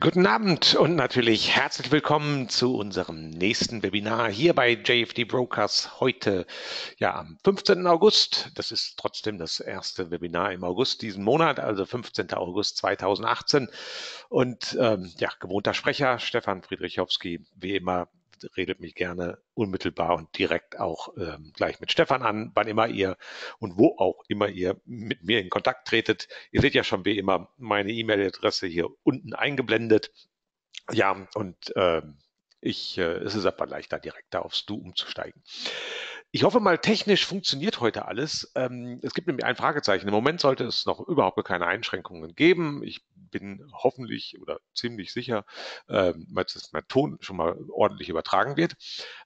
Guten Abend und natürlich herzlich willkommen zu unserem nächsten Webinar hier bei JFD Brokers heute, ja, am 15. August. Das ist trotzdem das erste Webinar im August diesen Monat, also 15. August 2018. Und ähm, ja, gewohnter Sprecher Stefan Friedrichowski, wie immer redet mich gerne unmittelbar und direkt auch ähm, gleich mit Stefan an, wann immer ihr und wo auch immer ihr mit mir in Kontakt tretet. Ihr seht ja schon wie immer meine E-Mail-Adresse hier unten eingeblendet. Ja, und ähm, ich, äh, es ist aber leichter, direkt da aufs Du umzusteigen. Ich hoffe mal, technisch funktioniert heute alles. Ähm, es gibt nämlich ein Fragezeichen. Im Moment sollte es noch überhaupt keine Einschränkungen geben. Ich bin hoffentlich oder ziemlich sicher, ähm, dass mein Ton schon mal ordentlich übertragen wird.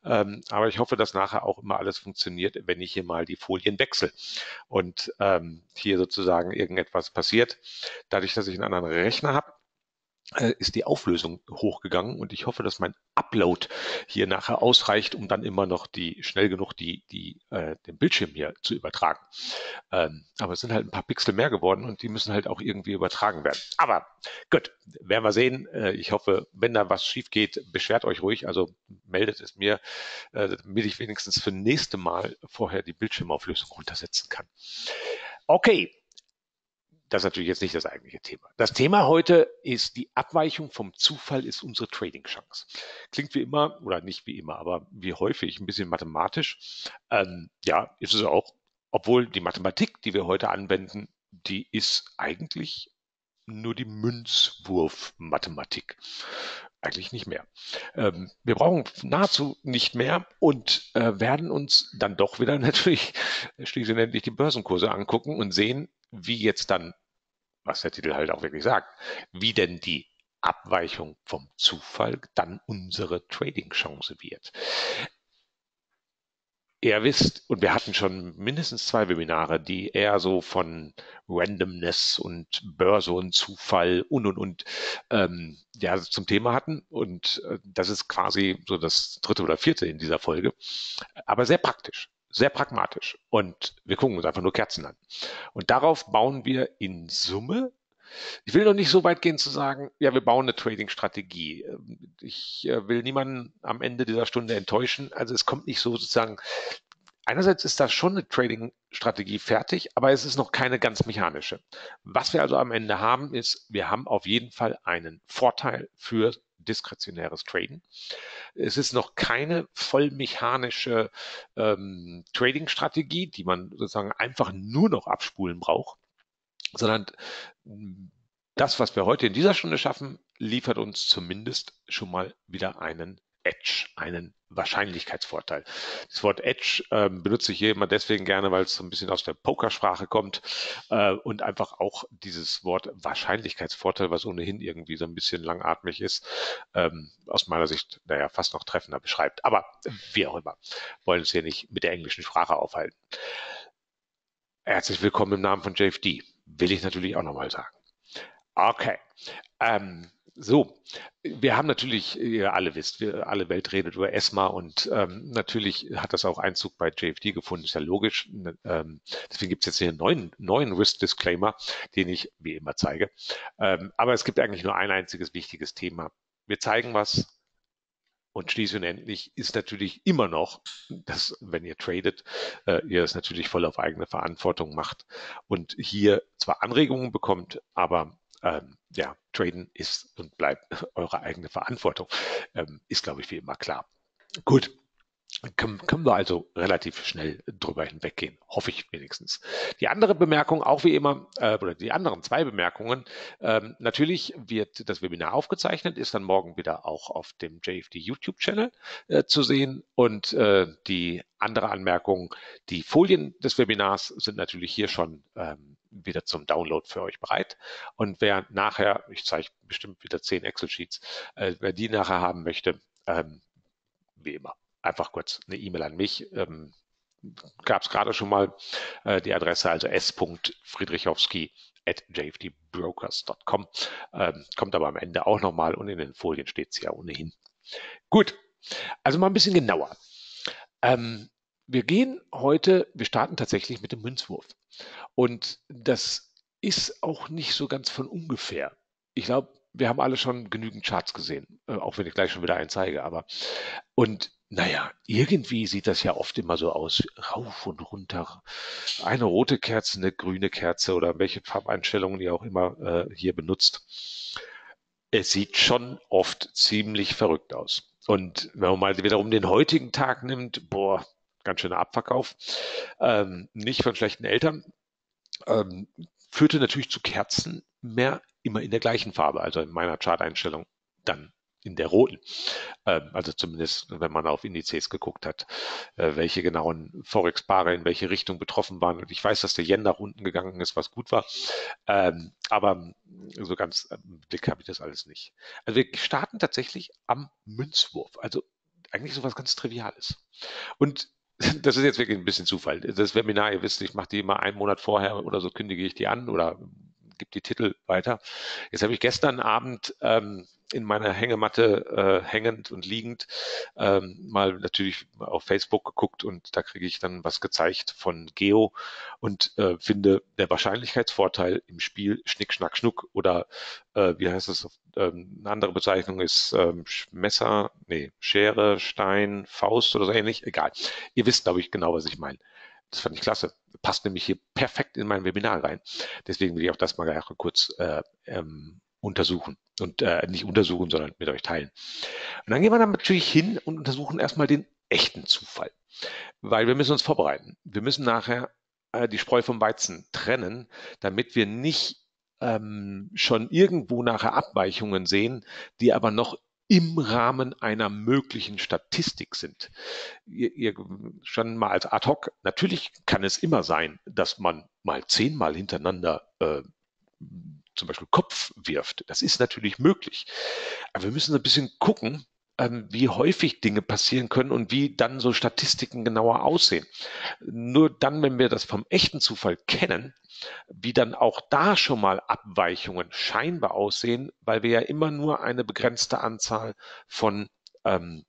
Ähm, aber ich hoffe, dass nachher auch immer alles funktioniert, wenn ich hier mal die Folien wechsle und hier sozusagen irgendetwas passiert. Dadurch, dass ich einen anderen Rechner habe, ist die Auflösung hochgegangen und ich hoffe, dass mein Upload hier nachher ausreicht, um dann immer noch die schnell genug die die äh, den Bildschirm hier zu übertragen. Ähm, aber es sind halt ein paar Pixel mehr geworden und die müssen halt auch irgendwie übertragen werden. Aber gut, werden wir sehen. Äh, ich hoffe, wenn da was schief geht, beschwert euch ruhig. Also meldet es mir, äh, damit ich wenigstens für nächste Mal vorher die Bildschirmauflösung runtersetzen kann. Okay, das ist natürlich jetzt nicht das eigentliche Thema. Das Thema heute ist die Abweichung vom Zufall ist unsere Trading-Chance. Klingt wie immer, oder nicht wie immer, aber wie häufig ein bisschen mathematisch. Ähm, ja, ist es auch. Obwohl die Mathematik, die wir heute anwenden, die ist eigentlich nur die Münzwurf-Mathematik. Eigentlich nicht mehr. Ähm, wir brauchen nahezu nicht mehr und äh, werden uns dann doch wieder natürlich schließlich endlich die Börsenkurse angucken und sehen, wie jetzt dann, was der Titel halt auch wirklich sagt, wie denn die Abweichung vom Zufall dann unsere Trading-Chance wird. Ihr wisst, und wir hatten schon mindestens zwei Webinare, die eher so von Randomness und Börse und Zufall und und und ähm, ja zum Thema hatten. Und äh, das ist quasi so das dritte oder vierte in dieser Folge. Aber sehr praktisch sehr pragmatisch und wir gucken uns einfach nur Kerzen an. Und darauf bauen wir in Summe ich will noch nicht so weit gehen zu sagen, ja, wir bauen eine Trading-Strategie. Ich äh, will niemanden am Ende dieser Stunde enttäuschen. Also es kommt nicht so sozusagen, einerseits ist das schon eine Trading-Strategie fertig, aber es ist noch keine ganz mechanische. Was wir also am Ende haben, ist, wir haben auf jeden Fall einen Vorteil für diskretionäres Traden. Es ist noch keine vollmechanische ähm, Trading-Strategie, die man sozusagen einfach nur noch abspulen braucht, sondern hm, das, was wir heute in dieser Stunde schaffen, liefert uns zumindest schon mal wieder einen Edge, einen Wahrscheinlichkeitsvorteil. Das Wort Edge äh, benutze ich hier immer deswegen gerne, weil es so ein bisschen aus der Pokersprache kommt äh, und einfach auch dieses Wort Wahrscheinlichkeitsvorteil, was ohnehin irgendwie so ein bisschen langatmig ist, ähm, aus meiner Sicht, naja, fast noch treffender beschreibt. Aber wie auch immer, wollen uns hier nicht mit der englischen Sprache aufhalten. Herzlich willkommen im Namen von JFD, will ich natürlich auch nochmal sagen. Okay. Ähm, so, wir haben natürlich, ihr alle wisst, wir, alle Welt redet über ESMA und ähm, natürlich hat das auch Einzug bei JFD gefunden, ist ja logisch. Ähm, deswegen gibt es jetzt hier einen neuen, neuen Risk-Disclaimer, den ich wie immer zeige. Ähm, aber es gibt eigentlich nur ein einziges wichtiges Thema. Wir zeigen was, und schließlich und endlich ist natürlich immer noch, dass, wenn ihr tradet, äh, ihr das natürlich voll auf eigene Verantwortung macht und hier zwar Anregungen bekommt, aber ähm, ja, traden ist und bleibt eure eigene Verantwortung. Ähm, ist, glaube ich, wie immer klar. Gut. Können, können wir also relativ schnell drüber hinweggehen, hoffe ich wenigstens. Die andere Bemerkung, auch wie immer, äh, oder die anderen zwei Bemerkungen, ähm, natürlich wird das Webinar aufgezeichnet, ist dann morgen wieder auch auf dem JFD YouTube-Channel äh, zu sehen. Und äh, die andere Anmerkung, die Folien des Webinars sind natürlich hier schon ähm, wieder zum Download für euch bereit. Und wer nachher, ich zeige bestimmt wieder zehn Excel-Sheets, äh, wer die nachher haben möchte, ähm, wie immer, einfach kurz eine E-Mail an mich. Ähm, Gab es gerade schon mal äh, die Adresse, also s.friedrichowski at jfdbrokers.com. Ähm, kommt aber am Ende auch nochmal und in den Folien steht es ja ohnehin. Gut, also mal ein bisschen genauer. Ähm, wir gehen heute, wir starten tatsächlich mit dem Münzwurf. Und das ist auch nicht so ganz von ungefähr. Ich glaube, wir haben alle schon genügend Charts gesehen, äh, auch wenn ich gleich schon wieder einen zeige, aber und naja, irgendwie sieht das ja oft immer so aus, rauf und runter. Eine rote Kerze, eine grüne Kerze oder welche Farbeinstellungen ihr auch immer äh, hier benutzt. Es sieht schon oft ziemlich verrückt aus. Und wenn man mal wiederum den heutigen Tag nimmt, boah, ganz schöner Abverkauf. Ähm, nicht von schlechten Eltern. Ähm, führte natürlich zu Kerzen mehr immer in der gleichen Farbe, also in meiner Chart-Einstellung dann in der roten. Ähm, also zumindest, wenn man auf Indizes geguckt hat, äh, welche genauen Forex-Paare in welche Richtung betroffen waren. Und ich weiß, dass der Yen nach unten gegangen ist, was gut war. Ähm, aber so ganz im Blick habe ich das alles nicht. Also wir starten tatsächlich am Münzwurf. Also eigentlich so was ganz Triviales. Und das ist jetzt wirklich ein bisschen Zufall. Das Webinar, ihr wisst, ich mache die immer einen Monat vorher oder so kündige ich die an oder gebe die Titel weiter. Jetzt habe ich gestern Abend ähm, in meiner Hängematte äh, hängend und liegend ähm, mal natürlich auf Facebook geguckt und da kriege ich dann was gezeigt von Geo und äh, finde der Wahrscheinlichkeitsvorteil im Spiel Schnick, Schnack, Schnuck oder äh, wie heißt es? Ähm, eine andere Bezeichnung ist ähm, Messer, nee, Schere, Stein, Faust oder so ähnlich. Egal. Ihr wisst, glaube ich, genau, was ich meine. Das fand ich klasse. Passt nämlich hier perfekt in mein Webinar rein. Deswegen will ich auch das mal kurz äh, ähm, untersuchen und äh, nicht untersuchen, sondern mit euch teilen. Und dann gehen wir dann natürlich hin und untersuchen erstmal den echten Zufall, weil wir müssen uns vorbereiten. Wir müssen nachher äh, die Spreu vom Weizen trennen, damit wir nicht ähm, schon irgendwo nachher Abweichungen sehen, die aber noch im Rahmen einer möglichen Statistik sind. Ihr, ihr schon mal als ad hoc, natürlich kann es immer sein, dass man mal zehnmal hintereinander äh, zum Beispiel Kopf wirft. Das ist natürlich möglich. Aber wir müssen ein bisschen gucken, wie häufig Dinge passieren können und wie dann so Statistiken genauer aussehen. Nur dann, wenn wir das vom echten Zufall kennen, wie dann auch da schon mal Abweichungen scheinbar aussehen, weil wir ja immer nur eine begrenzte Anzahl von ähm,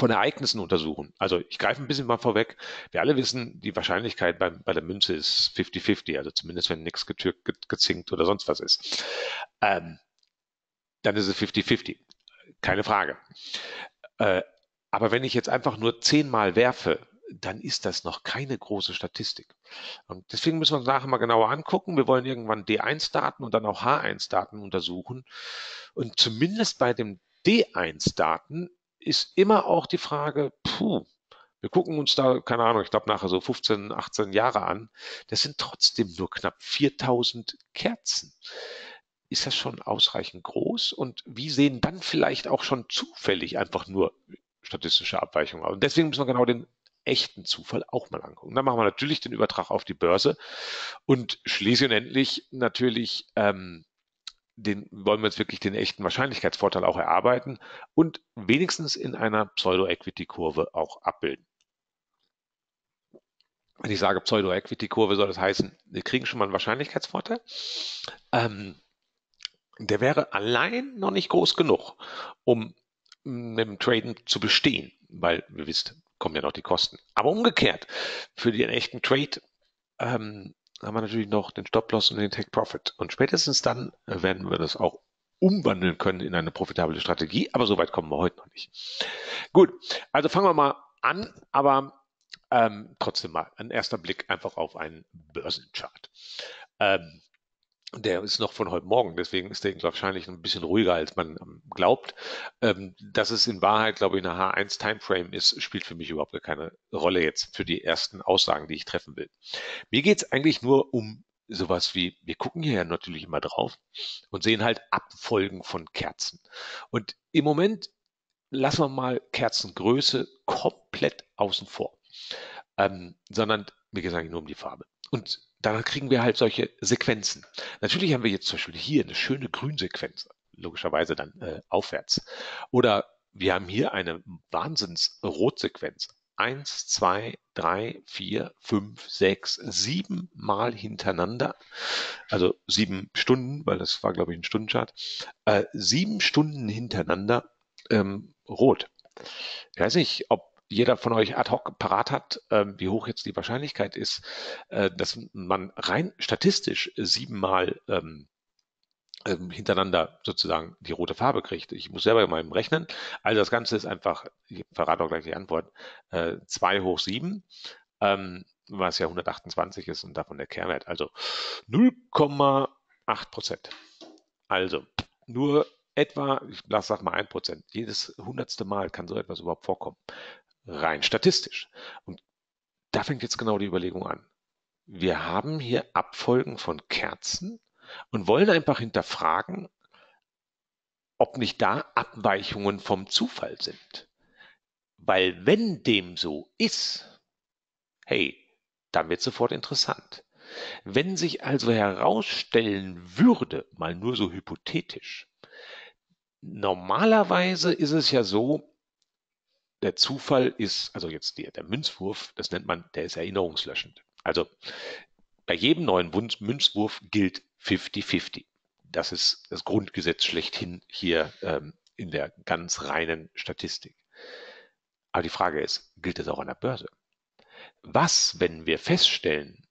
von Ereignissen untersuchen. Also ich greife ein bisschen mal vorweg. Wir alle wissen, die Wahrscheinlichkeit bei, bei der Münze ist 50-50, also zumindest wenn nichts getürkt, ge, gezinkt oder sonst was ist. Ähm, dann ist es 50-50. Keine Frage. Äh, aber wenn ich jetzt einfach nur zehnmal werfe, dann ist das noch keine große Statistik. Und deswegen müssen wir uns nachher mal genauer angucken. Wir wollen irgendwann D1-Daten und dann auch H1-Daten untersuchen. Und zumindest bei dem D1-Daten ist immer auch die Frage, puh, wir gucken uns da, keine Ahnung, ich glaube nachher so 15, 18 Jahre an. Das sind trotzdem nur knapp 4000 Kerzen. Ist das schon ausreichend groß? Und wie sehen dann vielleicht auch schon zufällig einfach nur statistische Abweichungen aus? Und deswegen müssen wir genau den echten Zufall auch mal angucken. Dann machen wir natürlich den Übertrag auf die Börse und schließlich und endlich natürlich ähm, den wollen wir jetzt wirklich den echten Wahrscheinlichkeitsvorteil auch erarbeiten und wenigstens in einer Pseudo-Equity-Kurve auch abbilden. Wenn ich sage Pseudo-Equity-Kurve, soll das heißen, wir kriegen schon mal einen Wahrscheinlichkeitsvorteil. Ähm, der wäre allein noch nicht groß genug, um mit dem Traden zu bestehen, weil wir wisst, kommen ja noch die Kosten. Aber umgekehrt, für den echten Trade ähm, haben wir natürlich noch den Stop-Loss und den Take-Profit. Und spätestens dann werden wir das auch umwandeln können in eine profitable Strategie, aber so weit kommen wir heute noch nicht. Gut, also fangen wir mal an, aber ähm, trotzdem mal ein erster Blick einfach auf einen Börsenchart. Ähm, der ist noch von heute Morgen, deswegen ist der wahrscheinlich ein bisschen ruhiger, als man ähm, glaubt. Ähm, dass es in Wahrheit, glaube ich, eine H1 Timeframe ist, spielt für mich überhaupt keine Rolle jetzt für die ersten Aussagen, die ich treffen will. Mir geht es eigentlich nur um sowas wie, wir gucken hier ja natürlich immer drauf und sehen halt Abfolgen von Kerzen. Und im Moment lassen wir mal Kerzengröße komplett außen vor, ähm, sondern mir geht es eigentlich nur um die Farbe. Und dann kriegen wir halt solche Sequenzen. Natürlich haben wir jetzt zum Beispiel hier eine schöne Grünsequenz, logischerweise dann äh, aufwärts. Oder wir haben hier eine Wahnsinns-Rotsequenz. Eins, zwei, drei, vier, fünf, sechs, sieben Mal hintereinander. Also sieben Stunden, weil das war, glaube ich, ein Stundenchart. Äh, sieben Stunden hintereinander ähm, rot. Ich weiß nicht, ob jeder von euch ad hoc parat hat, äh, wie hoch jetzt die Wahrscheinlichkeit ist, äh, dass man rein statistisch siebenmal ähm, ähm, hintereinander sozusagen die rote Farbe kriegt. Ich muss selber mal rechnen. Also das Ganze ist einfach, ich verrate auch gleich die Antwort, äh, 2 hoch 7, ähm, was ja 128 ist und davon der Kehrwert. Also 0,8 Prozent. Also nur etwa, ich sag mal 1 Prozent. Jedes hundertste Mal kann so etwas überhaupt vorkommen. Rein statistisch. Und da fängt jetzt genau die Überlegung an. Wir haben hier Abfolgen von Kerzen, und wollen einfach hinterfragen, ob nicht da Abweichungen vom Zufall sind. Weil wenn dem so ist, hey, dann wird sofort interessant. Wenn sich also herausstellen würde, mal nur so hypothetisch, normalerweise ist es ja so, der Zufall ist, also jetzt der, der Münzwurf, das nennt man, der ist erinnerungslöschend. Also bei jedem neuen Münzwurf gilt 50-50. Das ist das Grundgesetz schlechthin hier ähm, in der ganz reinen Statistik. Aber die Frage ist, gilt es auch an der Börse? Was, wenn wir feststellen,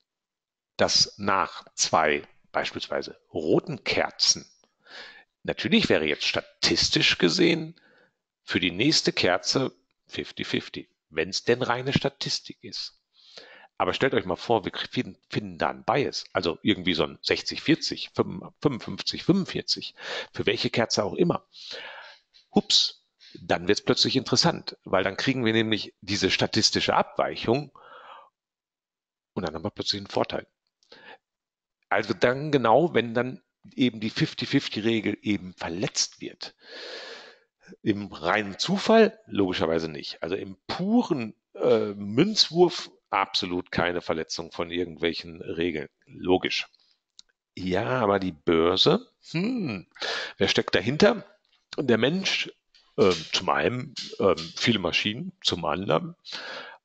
dass nach zwei beispielsweise roten Kerzen, natürlich wäre jetzt statistisch gesehen für die nächste Kerze 50-50, wenn es denn reine Statistik ist. Aber stellt euch mal vor, wir finden, finden da einen Bias, also irgendwie so ein 60-40, 55-45, für welche Kerze auch immer. Hups, dann wird es plötzlich interessant, weil dann kriegen wir nämlich diese statistische Abweichung und dann haben wir plötzlich einen Vorteil. Also dann genau, wenn dann eben die 50-50-Regel eben verletzt wird. Im reinen Zufall logischerweise nicht. Also im puren äh, Münzwurf absolut keine Verletzung von irgendwelchen Regeln. Logisch. Ja, aber die Börse, hm, wer steckt dahinter? Der Mensch, äh, zum einen äh, viele Maschinen, zum anderen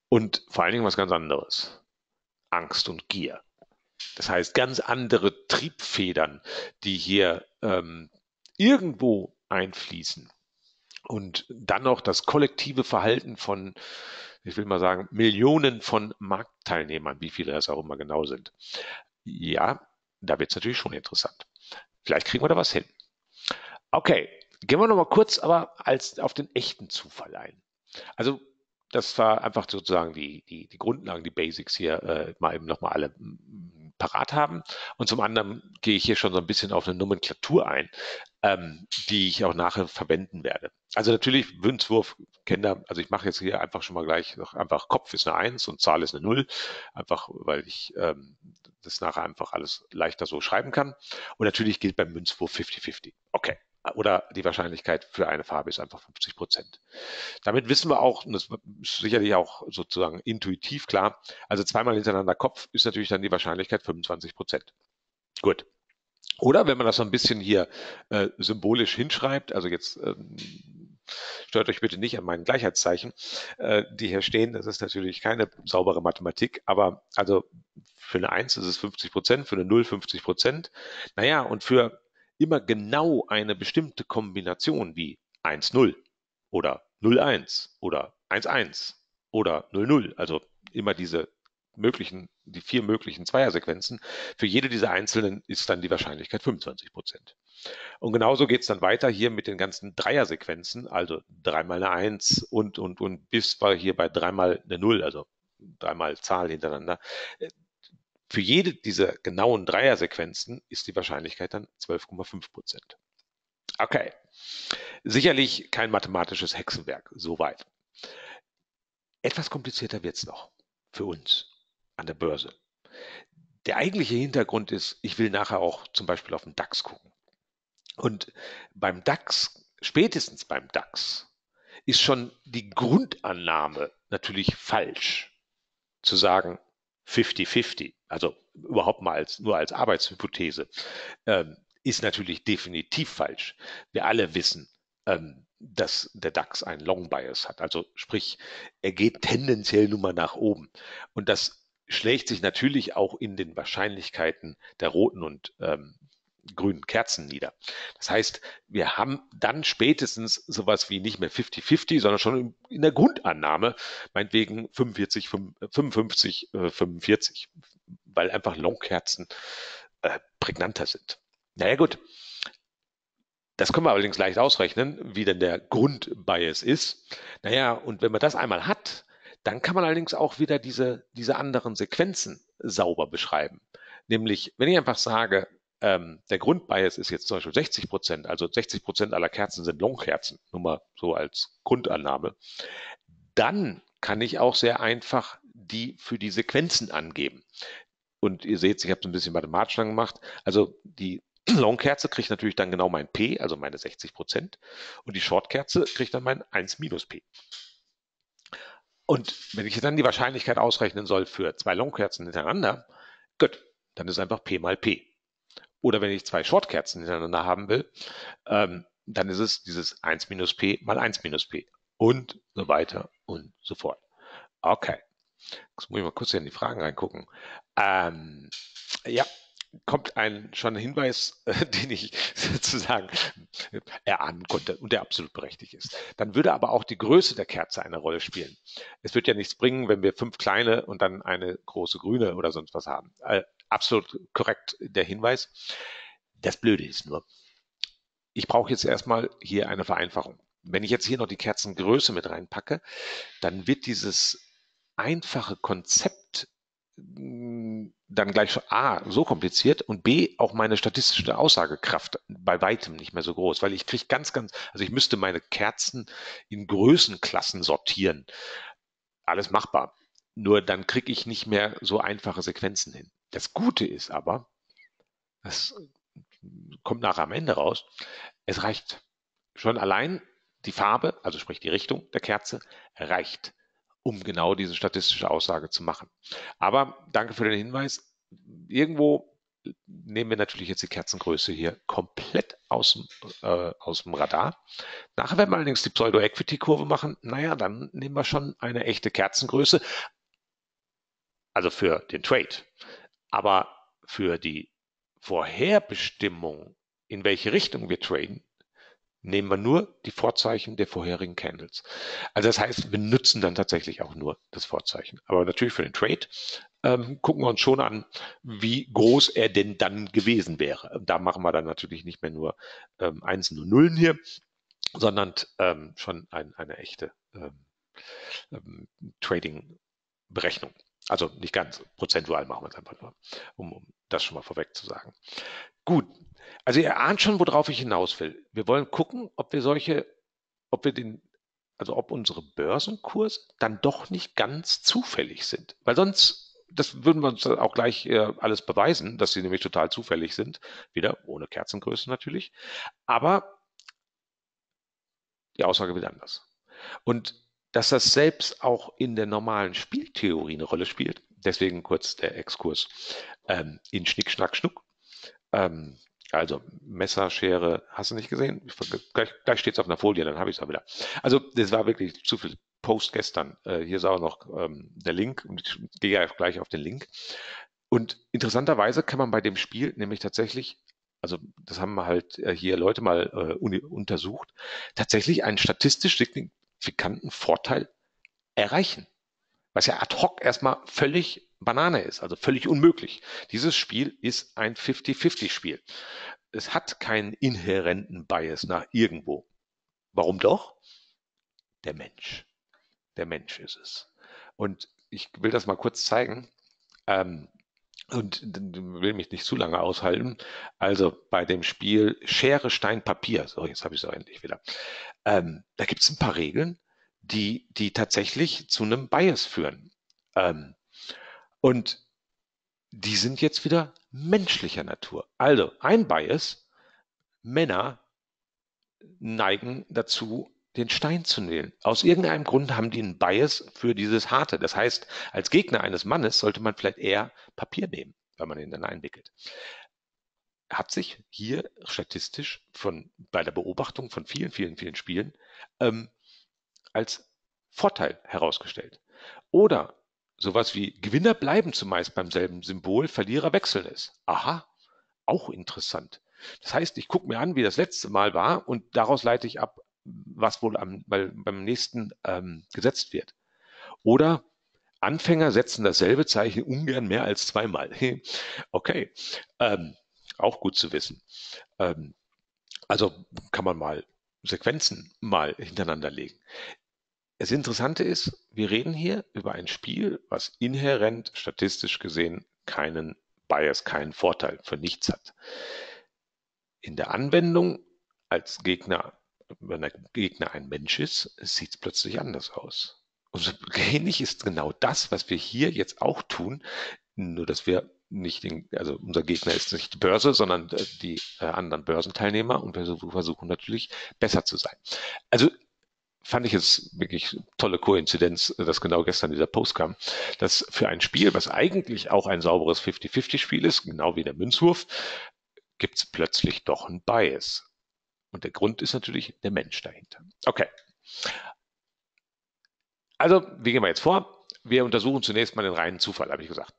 und vor allen Dingen was ganz anderes. Angst und Gier. Das heißt, ganz andere Triebfedern, die hier ähm, irgendwo einfließen. Und dann noch das kollektive Verhalten von ich will mal sagen, Millionen von Marktteilnehmern, wie viele das auch immer genau sind. Ja, da wird es natürlich schon interessant. Vielleicht kriegen wir da was hin. Okay, gehen wir nochmal kurz aber als auf den echten Zufall ein. Also das war einfach sozusagen die, die, die Grundlagen, die Basics hier äh, mal eben nochmal alle parat haben. Und zum anderen gehe ich hier schon so ein bisschen auf eine Nomenklatur ein, ähm, die ich auch nachher verwenden werde. Also natürlich Wünzwurf, Kinder, also ich mache jetzt hier einfach schon mal gleich einfach Kopf ist eine Eins und Zahl ist eine Null, einfach weil ich ähm, das nachher einfach alles leichter so schreiben kann. Und natürlich gilt beim Münzwurf 50-50. Okay oder die Wahrscheinlichkeit für eine Farbe ist einfach 50 Prozent. Damit wissen wir auch, und das ist sicherlich auch sozusagen intuitiv klar, also zweimal hintereinander Kopf ist natürlich dann die Wahrscheinlichkeit 25 Prozent. Gut. Oder wenn man das so ein bisschen hier äh, symbolisch hinschreibt, also jetzt ähm, stört euch bitte nicht an meinen Gleichheitszeichen, äh, die hier stehen, das ist natürlich keine saubere Mathematik, aber also für eine 1 ist es 50 Prozent, für eine 0 50 Prozent. Naja, und für immer genau eine bestimmte Kombination wie 1-0 oder 0-1 oder 1-1 oder 0-0, also immer diese möglichen, die vier möglichen Zweiersequenzen. Für jede dieser einzelnen ist dann die Wahrscheinlichkeit 25 Prozent. Und genauso geht es dann weiter hier mit den ganzen Dreiersequenzen, also dreimal eine 1 und, und, und bis wir hier bei dreimal eine 0, also dreimal Zahl hintereinander. Für jede dieser genauen Dreiersequenzen ist die Wahrscheinlichkeit dann 12,5 Prozent. Okay, sicherlich kein mathematisches Hexenwerk, soweit. Etwas komplizierter wird es noch für uns an der Börse. Der eigentliche Hintergrund ist, ich will nachher auch zum Beispiel auf den DAX gucken. Und beim DAX, spätestens beim DAX, ist schon die Grundannahme natürlich falsch. Zu sagen, 50-50, also überhaupt mal als, nur als Arbeitshypothese, ähm, ist natürlich definitiv falsch. Wir alle wissen, ähm, dass der DAX einen Long Bias hat. Also sprich, er geht tendenziell nun mal nach oben. Und das schlägt sich natürlich auch in den Wahrscheinlichkeiten der roten und ähm, grünen Kerzen nieder. Das heißt, wir haben dann spätestens sowas wie nicht mehr 50-50, sondern schon in der Grundannahme, meinetwegen 45, 55, 45, weil einfach Longkerzen äh, prägnanter sind. Naja gut, Das können wir allerdings leicht ausrechnen, wie denn der Grundbias ist. Naja, und wenn man das einmal hat, dann kann man allerdings auch wieder diese, diese anderen Sequenzen sauber beschreiben. Nämlich, wenn ich einfach sage, ähm, der Grundbias ist jetzt zum Beispiel 60 Prozent, also 60 Prozent aller Kerzen sind Longkerzen, nur mal so als Grundannahme, dann kann ich auch sehr einfach die für die Sequenzen angeben. Und ihr seht, ich habe es ein bisschen mathematisch dann gemacht. Also die Longkerze kriegt natürlich dann genau mein P, also meine 60 Prozent. Und die Shortkerze kriegt dann mein 1 minus P. Und wenn ich dann die Wahrscheinlichkeit ausrechnen soll für zwei Longkerzen hintereinander, gut, dann ist einfach P mal P. Oder wenn ich zwei Shortkerzen hintereinander haben will, ähm, dann ist es dieses 1 minus P mal 1 minus P. Und so weiter und so fort. Okay. Jetzt muss ich mal kurz hier in die Fragen reingucken. Ähm, ja, kommt ein schon ein Hinweis, den ich sozusagen erahnen konnte und der absolut berechtigt ist. Dann würde aber auch die Größe der Kerze eine Rolle spielen. Es wird ja nichts bringen, wenn wir fünf kleine und dann eine große grüne oder sonst was haben. Äh, absolut korrekt der Hinweis. Das Blöde ist nur, ich brauche jetzt erstmal hier eine Vereinfachung. Wenn ich jetzt hier noch die Kerzengröße mit reinpacke, dann wird dieses einfache Konzept dann gleich A, so kompliziert und B, auch meine statistische Aussagekraft bei weitem nicht mehr so groß, weil ich kriege ganz, ganz, also ich müsste meine Kerzen in Größenklassen sortieren. Alles machbar. Nur dann kriege ich nicht mehr so einfache Sequenzen hin. Das Gute ist aber, das kommt nachher am Ende raus, es reicht schon allein die Farbe, also sprich die Richtung der Kerze, reicht um genau diese statistische Aussage zu machen. Aber danke für den Hinweis. Irgendwo nehmen wir natürlich jetzt die Kerzengröße hier komplett aus dem, äh, aus dem Radar. Nachher, wenn wir allerdings die Pseudo-Equity-Kurve machen, naja, dann nehmen wir schon eine echte Kerzengröße. Also für den Trade. Aber für die Vorherbestimmung, in welche Richtung wir traden, nehmen wir nur die Vorzeichen der vorherigen Candles. Also das heißt, wir nutzen dann tatsächlich auch nur das Vorzeichen. Aber natürlich für den Trade ähm, gucken wir uns schon an, wie groß er denn dann gewesen wäre. Da machen wir dann natürlich nicht mehr nur ähm, Einsen und Nullen hier, sondern ähm, schon ein, eine echte ähm, ähm, Trading-Berechnung. Also nicht ganz prozentual machen wir es einfach nur, um, um das schon mal vorweg zu sagen. Gut, also ihr ahnt schon, worauf ich hinaus will. Wir wollen gucken, ob wir solche, ob wir den, also ob unsere Börsenkurse dann doch nicht ganz zufällig sind. Weil sonst, das würden wir uns auch gleich äh, alles beweisen, dass sie nämlich total zufällig sind. Wieder ohne Kerzengröße natürlich. Aber die Aussage wird anders. Und dass das selbst auch in der normalen Spieltheorie eine Rolle spielt, deswegen kurz der Exkurs ähm, in Schnick, Schnack, Schnuck. Ähm, also Messer, Schere, hast du nicht gesehen? Gleich, gleich steht es auf einer Folie, dann habe ich es auch wieder. Also das war wirklich zu viel Post gestern. Äh, hier ist auch noch ähm, der Link und ich gehe ja gleich auf den Link. Und interessanterweise kann man bei dem Spiel nämlich tatsächlich, also das haben halt äh, hier Leute mal äh, untersucht, tatsächlich einen statistisch signifikanten Vorteil erreichen. Was ja ad hoc erstmal völlig Banane ist, also völlig unmöglich. Dieses Spiel ist ein 50-50-Spiel. Es hat keinen inhärenten Bias nach irgendwo. Warum doch? Der Mensch. Der Mensch ist es. Und ich will das mal kurz zeigen. Ähm, und will mich nicht zu lange aushalten. Also bei dem Spiel Schere, Stein, Papier, so jetzt habe ich es auch endlich wieder. Ähm, da gibt es ein paar Regeln, die, die tatsächlich zu einem Bias führen. Ähm, und die sind jetzt wieder menschlicher Natur. Also ein Bias, Männer neigen dazu, den Stein zu nähen. Aus irgendeinem Grund haben die einen Bias für dieses Harte. Das heißt, als Gegner eines Mannes sollte man vielleicht eher Papier nehmen, wenn man ihn dann einwickelt. Hat sich hier statistisch von, bei der Beobachtung von vielen, vielen, vielen Spielen ähm, als Vorteil herausgestellt. Oder Sowas wie Gewinner bleiben zumeist beim selben Symbol, Verlierer wechseln es. Aha, auch interessant. Das heißt, ich gucke mir an, wie das letzte Mal war und daraus leite ich ab, was wohl am, bei, beim nächsten ähm, gesetzt wird. Oder Anfänger setzen dasselbe Zeichen ungern mehr als zweimal. okay, ähm, auch gut zu wissen. Ähm, Also kann man mal Sequenzen mal hintereinander legen. Das Interessante ist, wir reden hier über ein Spiel, was inhärent statistisch gesehen keinen Bias, keinen Vorteil für nichts hat. In der Anwendung als Gegner, wenn der Gegner ein Mensch ist, sieht es plötzlich anders aus. Und so ähnlich ist genau das, was wir hier jetzt auch tun, nur dass wir nicht den, also unser Gegner ist nicht die Börse, sondern äh, die äh, anderen Börsenteilnehmer und wir versuchen natürlich besser zu sein. Also fand ich es wirklich tolle Koinzidenz, dass genau gestern dieser Post kam, dass für ein Spiel, was eigentlich auch ein sauberes 50-50-Spiel ist, genau wie der Münzwurf, gibt es plötzlich doch ein Bias. Und der Grund ist natürlich der Mensch dahinter. Okay. Also, wie gehen wir jetzt vor? Wir untersuchen zunächst mal den reinen Zufall, habe ich gesagt.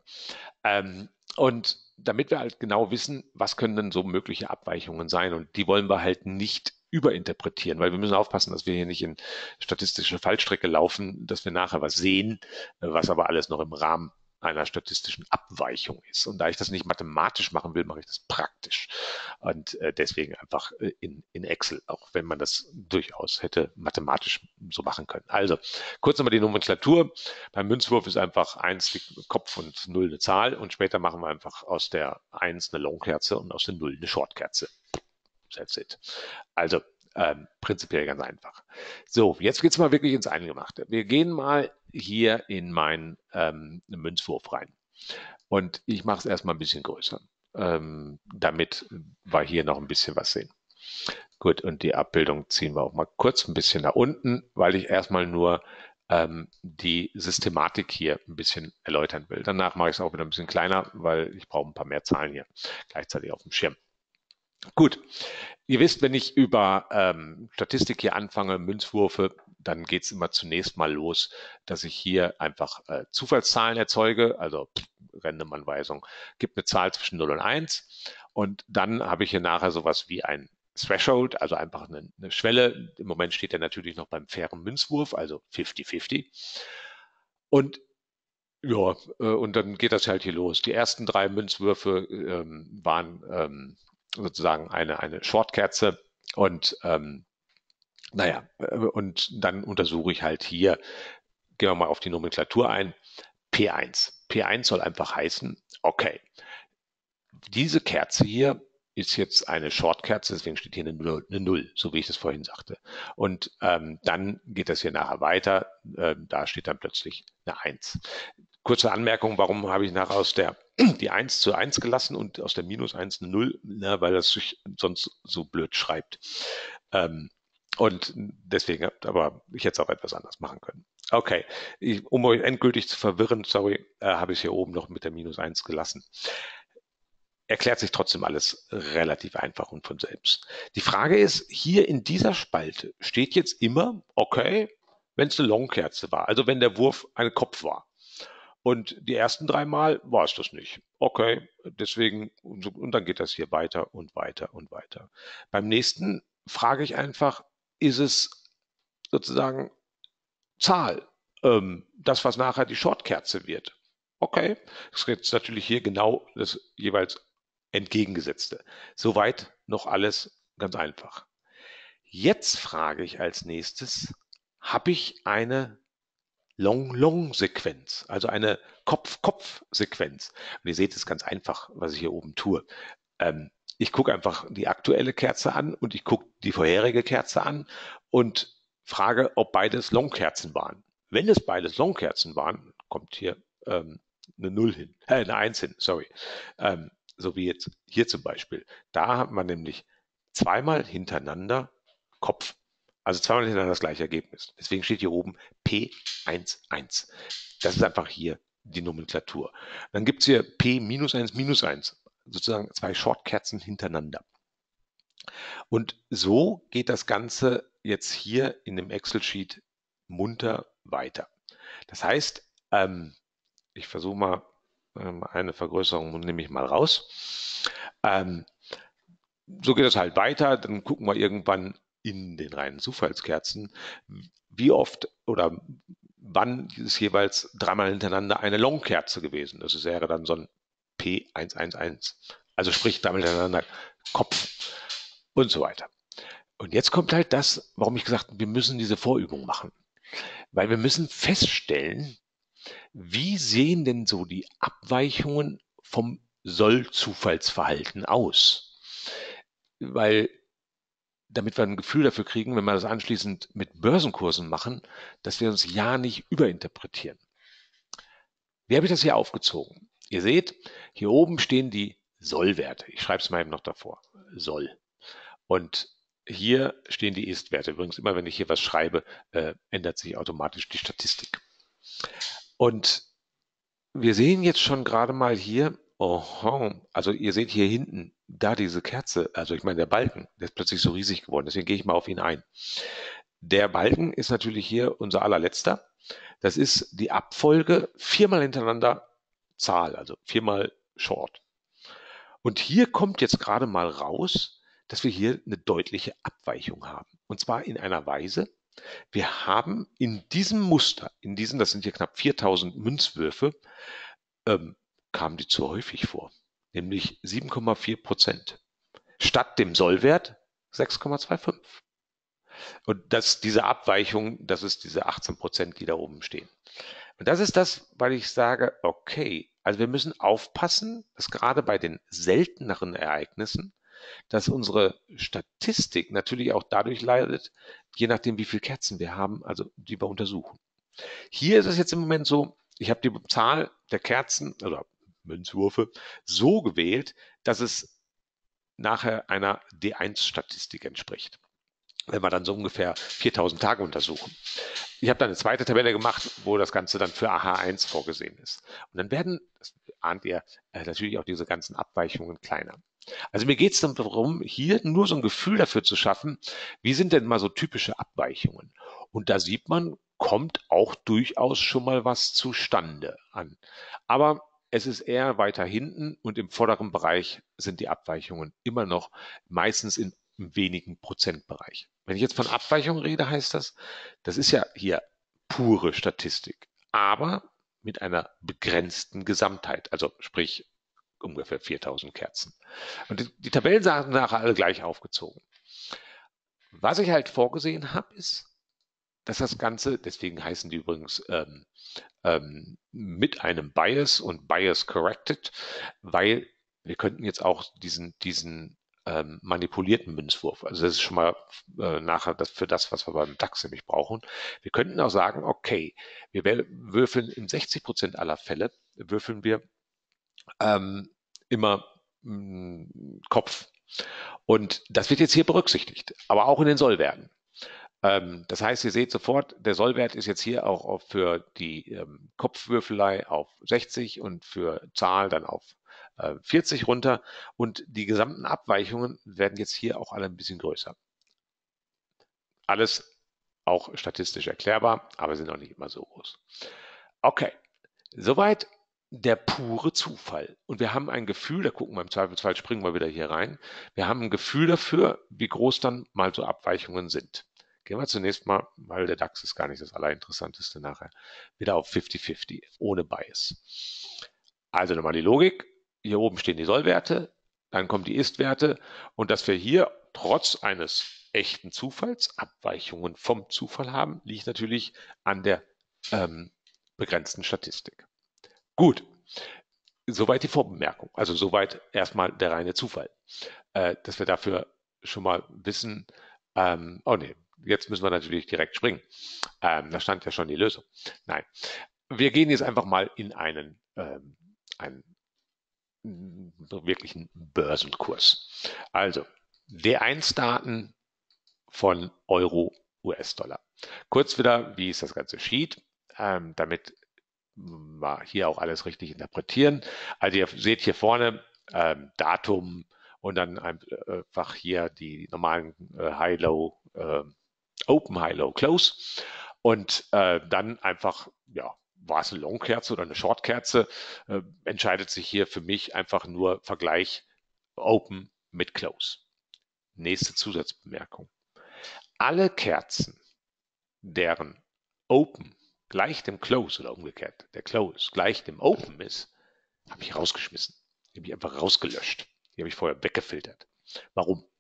Ähm, und damit wir halt genau wissen, was können denn so mögliche Abweichungen sein. Und die wollen wir halt nicht überinterpretieren, weil wir müssen aufpassen, dass wir hier nicht in statistische Fallstrecke laufen, dass wir nachher was sehen, was aber alles noch im Rahmen einer statistischen Abweichung ist. Und da ich das nicht mathematisch machen will, mache ich das praktisch. Und äh, deswegen einfach äh, in, in Excel, auch wenn man das durchaus hätte mathematisch so machen können. Also, kurz nochmal die Nomenklatur. Beim Münzwurf ist einfach eins die Kopf und null eine Zahl und später machen wir einfach aus der eins eine Longkerze und aus der null eine Shortkerze. That's it. Also, ähm, prinzipiell ganz einfach. So, jetzt geht's mal wirklich ins Eingemachte. Wir gehen mal hier in meinen ähm, Münzwurf rein. Und ich mache es erstmal ein bisschen größer, ähm, damit wir hier noch ein bisschen was sehen. Gut, und die Abbildung ziehen wir auch mal kurz ein bisschen nach unten, weil ich erstmal nur ähm, die Systematik hier ein bisschen erläutern will. Danach mache ich es auch wieder ein bisschen kleiner, weil ich brauche ein paar mehr Zahlen hier gleichzeitig auf dem Schirm. Gut, ihr wisst, wenn ich über ähm, Statistik hier anfange, Münzwürfe, dann geht es immer zunächst mal los, dass ich hier einfach äh, Zufallszahlen erzeuge, also Random-Anweisung, gibt eine Zahl zwischen 0 und 1 und dann habe ich hier nachher sowas wie ein Threshold, also einfach eine, eine Schwelle. Im Moment steht er natürlich noch beim fairen Münzwurf, also 50-50. Und ja, äh, und dann geht das halt hier los. Die ersten drei Münzwürfe ähm, waren ähm, sozusagen eine, eine Shortkerze und ähm, naja, äh, und dann untersuche ich halt hier, gehen wir mal auf die Nomenklatur ein, P1. P1 soll einfach heißen, okay, diese Kerze hier ist jetzt eine Shortkerze, deswegen steht hier eine Null, so wie ich das vorhin sagte. Und ähm, dann geht das hier nachher weiter, ähm, da steht dann plötzlich eine Eins. Kurze Anmerkung, warum habe ich nachher aus der die 1 zu 1 gelassen und aus der Minus 1 eine 0, na, weil das sich sonst so blöd schreibt. Ähm, und deswegen, aber ich hätte es auch etwas anders machen können. Okay, ich, um euch endgültig zu verwirren, sorry, äh, habe ich es hier oben noch mit der Minus 1 gelassen. Erklärt sich trotzdem alles relativ einfach und von selbst. Die Frage ist, hier in dieser Spalte steht jetzt immer, okay, wenn es eine Longkerze war, also wenn der Wurf ein Kopf war. Und die ersten drei Mal war es das nicht. Okay, deswegen, und dann geht das hier weiter und weiter und weiter. Beim nächsten frage ich einfach, ist es sozusagen Zahl, ähm, das, was nachher die Shortkerze wird? Okay, ist jetzt natürlich hier genau das jeweils entgegengesetzte. Soweit noch alles ganz einfach. Jetzt frage ich als nächstes, habe ich eine Long-Long-Sequenz, also eine Kopf-Kopf-Sequenz. Und ihr seht es ganz einfach, was ich hier oben tue. Ähm, ich gucke einfach die aktuelle Kerze an und ich gucke die vorherige Kerze an und frage, ob beides Longkerzen waren. Wenn es beides Longkerzen waren, kommt hier ähm, eine Null hin, äh, eine Eins hin, sorry. Ähm, so wie jetzt hier zum Beispiel. Da hat man nämlich zweimal hintereinander Kopf also zweimal hintereinander das gleiche Ergebnis. Deswegen steht hier oben P11. Das ist einfach hier die Nomenklatur. Dann gibt es hier P minus 1 minus 1, sozusagen zwei Shortkerzen hintereinander. Und so geht das Ganze jetzt hier in dem Excel-Sheet munter weiter. Das heißt, ähm, ich versuche mal ähm, eine Vergrößerung, nehme ich mal raus. Ähm, so geht es halt weiter. Dann gucken wir irgendwann in den reinen Zufallskerzen, wie oft oder wann ist jeweils dreimal hintereinander eine Longkerze gewesen. Das wäre dann so ein P111. Also sprich dreimal hintereinander Kopf und so weiter. Und jetzt kommt halt das, warum ich gesagt habe, wir müssen diese Vorübung machen. Weil wir müssen feststellen, wie sehen denn so die Abweichungen vom Soll-Zufallsverhalten aus? Weil damit wir ein Gefühl dafür kriegen, wenn wir das anschließend mit Börsenkursen machen, dass wir uns ja nicht überinterpretieren. Wie habe ich das hier aufgezogen? Ihr seht, hier oben stehen die Sollwerte. Ich schreibe es mal eben noch davor. Soll. Und hier stehen die Ist-Werte. Übrigens, immer wenn ich hier was schreibe, äh, ändert sich automatisch die Statistik. Und wir sehen jetzt schon gerade mal hier, oh, also ihr seht hier hinten, da diese Kerze, also ich meine der Balken, der ist plötzlich so riesig geworden, deswegen gehe ich mal auf ihn ein. Der Balken ist natürlich hier unser allerletzter. Das ist die Abfolge viermal hintereinander Zahl, also viermal Short. Und hier kommt jetzt gerade mal raus, dass wir hier eine deutliche Abweichung haben. Und zwar in einer Weise, wir haben in diesem Muster, in diesen, das sind hier knapp 4000 Münzwürfe, ähm, kamen die zu häufig vor, nämlich 7,4 Prozent. Statt dem Sollwert 6,25. Und das, diese Abweichung, das ist diese 18 Prozent, die da oben stehen. Und das ist das, weil ich sage, okay, also wir müssen aufpassen, dass gerade bei den selteneren Ereignissen, dass unsere Statistik natürlich auch dadurch leidet, je nachdem, wie viele Kerzen wir haben, also die wir untersuchen. Hier ist es jetzt im Moment so, ich habe die Zahl der Kerzen oder Münzwürfe so gewählt, dass es nachher einer D1-Statistik entspricht wenn wir dann so ungefähr 4000 Tage untersuchen. Ich habe dann eine zweite Tabelle gemacht, wo das Ganze dann für AH1 vorgesehen ist. Und dann werden, das ahnt ihr, äh, natürlich auch diese ganzen Abweichungen kleiner. Also mir geht es dann darum, hier nur so ein Gefühl dafür zu schaffen, wie sind denn mal so typische Abweichungen. Und da sieht man, kommt auch durchaus schon mal was zustande an. Aber es ist eher weiter hinten und im vorderen Bereich sind die Abweichungen immer noch meistens in wenigen Prozentbereich. Wenn ich jetzt von Abweichung rede, heißt das, das ist ja hier pure Statistik, aber mit einer begrenzten Gesamtheit, also sprich ungefähr 4000 Kerzen. Und die, die Tabellen sind nachher alle gleich aufgezogen. Was ich halt vorgesehen habe, ist, dass das Ganze, deswegen heißen die übrigens ähm, ähm, mit einem Bias und Bias Corrected, weil wir könnten jetzt auch diesen, diesen ähm, manipulierten Münzwurf. Also das ist schon mal äh, nachher das für das, was wir beim DAX nämlich brauchen. Wir könnten auch sagen, okay, wir würfeln in 60 Prozent aller Fälle, würfeln wir ähm, immer mh, mm, Kopf. Und das wird jetzt hier berücksichtigt, aber auch in den Sollwerten. Ähm, das heißt, ihr seht sofort, der Sollwert ist jetzt hier auch für die ähm, Kopfwürfelei auf 60 und für Zahl dann auf 40 äh, runter und die gesamten Abweichungen werden jetzt hier auch alle ein bisschen größer. Alles auch statistisch erklärbar, aber sind noch nicht immer so groß. Okay, soweit der pure Zufall. Und wir haben ein Gefühl, da gucken wir im Zweifelsfall, springen wir wieder hier rein. Wir haben ein Gefühl dafür, wie groß dann mal so Abweichungen sind. Gehen wir zunächst mal, weil der DAX ist gar nicht das Allerinteressanteste nachher, wieder auf 50-50, ohne Bias. Also nochmal die Logik hier oben stehen die Sollwerte, dann kommen die Ist-Werte und dass wir hier trotz eines echten Zufalls Abweichungen vom Zufall haben, liegt natürlich an der ähm, begrenzten Statistik. Gut, soweit die Vorbemerkung. Also soweit erstmal der reine Zufall. Äh, dass wir dafür schon mal wissen, ähm, oh nee, jetzt müssen wir natürlich direkt springen. Ähm, da stand ja schon die Lösung. Nein, wir gehen jetzt einfach mal in einen, ähm, einen wirklichen Börsenkurs. Also D1-Daten von Euro, US-Dollar. Kurz wieder, wie ist das ganze Sheet, ähm, damit wir hier auch alles richtig interpretieren. Also ihr seht hier vorne ähm, Datum und dann einfach hier die normalen äh, High-Low, äh, Open, High-Low, Close und äh, dann einfach ja war es eine Long-Kerze oder eine Short-Kerze, äh, entscheidet sich hier für mich einfach nur Vergleich Open mit Close. Nächste Zusatzbemerkung. Alle Kerzen, deren Open gleich dem Close oder umgekehrt, der Close gleich dem Open ist, habe ich rausgeschmissen. Die habe ich einfach rausgelöscht. Die habe ich vorher weggefiltert. Warum?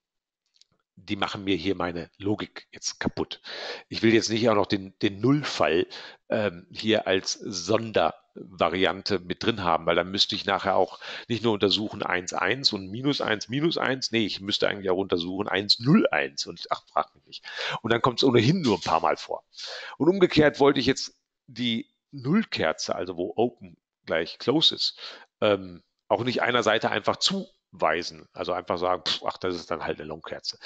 Die machen mir hier meine Logik jetzt kaputt. Ich will jetzt nicht auch noch den, den Nullfall ähm, hier als Sondervariante mit drin haben, weil dann müsste ich nachher auch nicht nur untersuchen 1, 1 und minus 1, minus 1. Nee, ich müsste eigentlich auch untersuchen 1, 0, 1 und ach, frag mich nicht. Und dann kommt es ohnehin nur ein paar Mal vor. Und umgekehrt wollte ich jetzt die Nullkerze, also wo Open gleich Close ist, ähm, auch nicht einer Seite einfach zu weisen. Also einfach sagen, pff, ach, das ist dann halt eine Longkerze.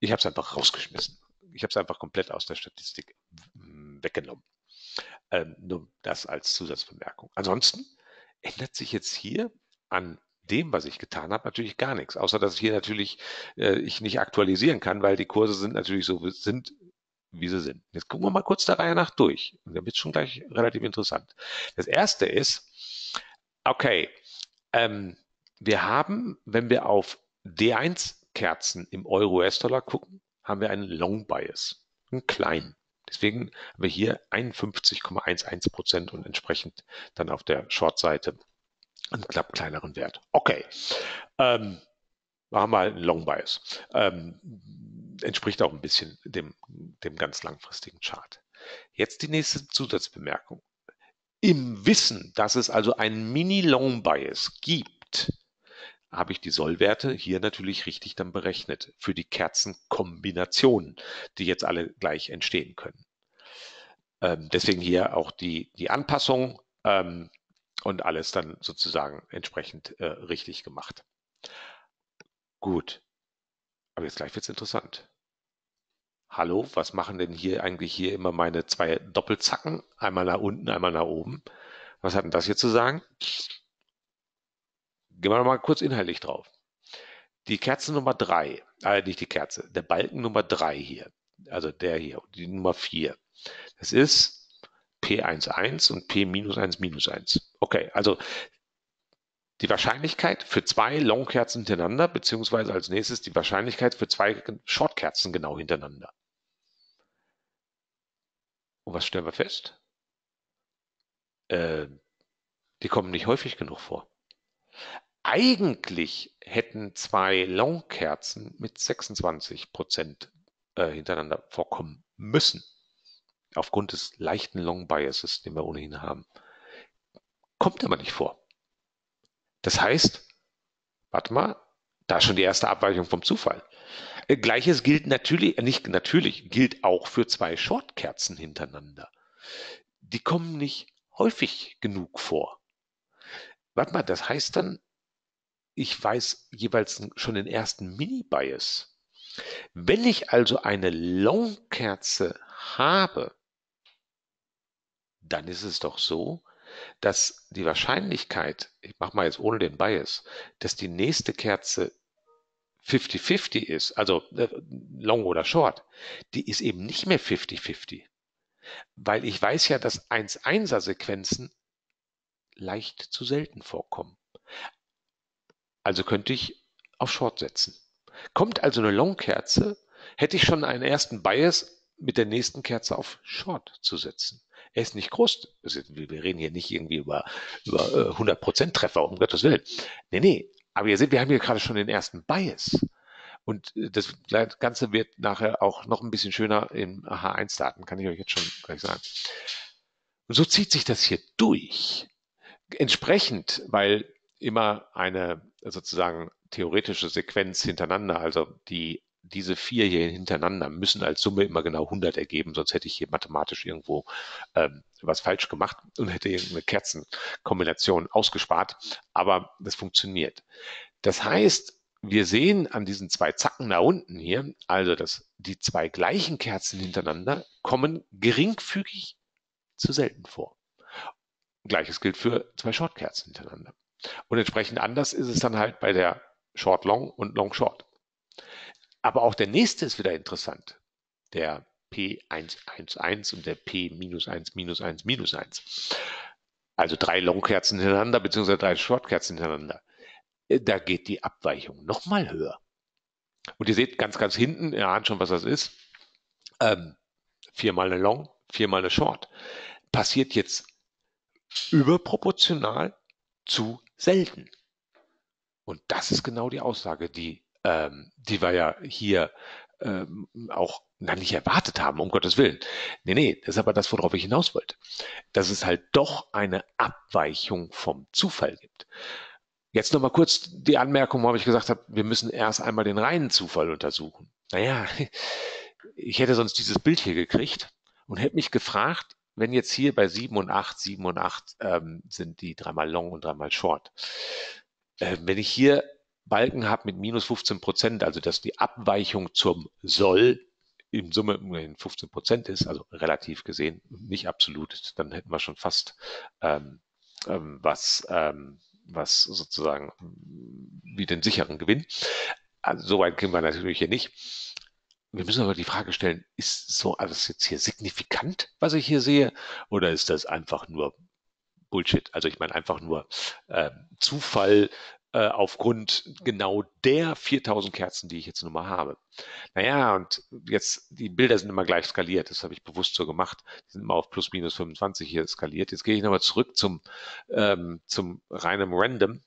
Ich habe es einfach rausgeschmissen. Ich habe es einfach komplett aus der Statistik weggenommen. Ähm, nur das als Zusatzbemerkung. Ansonsten ändert sich jetzt hier an dem, was ich getan habe, natürlich gar nichts. Außer dass ich hier natürlich äh, ich nicht aktualisieren kann, weil die Kurse sind natürlich so sind, wie sie sind. Jetzt gucken wir mal kurz der Reihe nach durch. Und dann wird schon gleich relativ interessant. Das erste ist, okay, ähm, wir haben, wenn wir auf D1-Kerzen im Euro-US-Dollar gucken, haben wir einen Long Bias, einen kleinen. Deswegen haben wir hier 51,11 Prozent und entsprechend dann auf der Short-Seite einen knapp kleineren Wert. Okay, ähm, machen wir einen Long Bias. Ähm, entspricht auch ein bisschen dem, dem ganz langfristigen Chart. Jetzt die nächste Zusatzbemerkung. Im Wissen, dass es also einen Mini-Long Bias gibt, habe ich die Sollwerte hier natürlich richtig dann berechnet für die Kerzenkombinationen, die jetzt alle gleich entstehen können. Ähm, deswegen hier auch die, die Anpassung ähm, und alles dann sozusagen entsprechend äh, richtig gemacht. Gut, aber jetzt gleich wird es interessant. Hallo, was machen denn hier eigentlich hier immer meine zwei Doppelzacken? Einmal nach unten, einmal nach oben. Was hat denn das hier zu sagen? Gehen wir mal kurz inhaltlich drauf. Die Kerze Nummer drei, äh, nicht die Kerze, der Balken Nummer drei hier, also der hier, die Nummer vier. Das ist P11 und P-1-1. Okay, also die Wahrscheinlichkeit für zwei Longkerzen hintereinander, beziehungsweise als nächstes die Wahrscheinlichkeit für zwei Shortkerzen genau hintereinander. Und was stellen wir fest? Äh, die kommen nicht häufig genug vor. Eigentlich hätten zwei Longkerzen mit 26 Prozent äh, hintereinander vorkommen müssen. Aufgrund des leichten Long Biases, den wir ohnehin haben. Kommt aber nicht vor. Das heißt, warte mal, da ist schon die erste Abweichung vom Zufall. Äh, Gleiches gilt natürlich, äh, nicht natürlich, gilt auch für zwei Shortkerzen hintereinander. Die kommen nicht häufig genug vor. Warte mal, das heißt dann, ich weiß jeweils schon den ersten Mini-Bias. Wenn ich also eine Long-Kerze habe, dann ist es doch so, dass die Wahrscheinlichkeit, ich mache mal jetzt ohne den Bias, dass die nächste Kerze 50-50 ist, also äh, long oder short, die ist eben nicht mehr 50-50. Weil ich weiß ja, dass 1-1er Sequenzen leicht zu selten vorkommen. Also könnte ich auf Short setzen. Kommt also eine Long-Kerze, hätte ich schon einen ersten Bias mit der nächsten Kerze auf Short zu setzen. Er ist nicht groß. Wir reden hier nicht irgendwie über, über 100% äh, Treffer, um Gottes Willen. Nee, nee. Aber ihr seht, wir haben hier gerade schon den ersten Bias. Und äh, das Ganze wird nachher auch noch ein bisschen schöner in H1-Daten, kann ich euch jetzt schon gleich sagen. Und so zieht sich das hier durch. Entsprechend, weil immer eine sozusagen theoretische Sequenz hintereinander, also die diese vier hier hintereinander müssen als Summe immer genau 100 ergeben, sonst hätte ich hier mathematisch irgendwo ähm, was falsch gemacht und hätte irgendeine Kerzenkombination ausgespart, aber das funktioniert. Das heißt, wir sehen an diesen zwei Zacken da unten hier, also dass die zwei gleichen Kerzen hintereinander kommen geringfügig zu selten vor. Gleiches gilt für zwei Shortkerzen hintereinander. Und entsprechend anders ist es dann halt bei der Short Long und Long Short. Aber auch der nächste ist wieder interessant. Der P111 und der P-1-1-1. Also drei Longkerzen hintereinander, beziehungsweise drei Shortkerzen hintereinander. Äh, da geht die Abweichung nochmal höher. Und ihr seht ganz, ganz hinten, ihr ahnt schon, was das ist. Ähm, viermal eine Long, viermal eine Short. Passiert jetzt überproportional zu selten. Und das ist genau die Aussage, die ähm, die wir ja hier ähm, auch na, nicht erwartet haben, um Gottes Willen. Nee, nee, das ist aber das, worauf ich hinaus wollte. Dass es halt doch eine Abweichung vom Zufall gibt. Jetzt nochmal kurz die Anmerkung, wo ich gesagt habe, wir müssen erst einmal den reinen Zufall untersuchen. Naja, ich hätte sonst dieses Bild hier gekriegt und hätte mich gefragt, wenn jetzt hier bei 7 und 8, 7 und 8 ähm, sind die dreimal long und dreimal short. Äh, wenn ich hier Balken habe mit minus 15 Prozent, also dass die Abweichung zum Soll in Summe immerhin 15 Prozent ist, also relativ gesehen, nicht absolut, dann hätten wir schon fast ähm, ähm, was, ähm, was sozusagen wie den sicheren Gewinn. Also so weit kriegen wir natürlich hier nicht. Wir müssen aber die Frage stellen, ist so alles jetzt hier signifikant, was ich hier sehe, oder ist das einfach nur Bullshit? Also ich meine einfach nur äh, Zufall, äh, aufgrund genau der 4000 Kerzen, die ich jetzt nun mal habe. Naja, und jetzt, die Bilder sind immer gleich skaliert, das habe ich bewusst so gemacht. Die sind immer auf plus minus 25 hier skaliert. Jetzt gehe ich nochmal zurück zum, ähm, zum reinen Random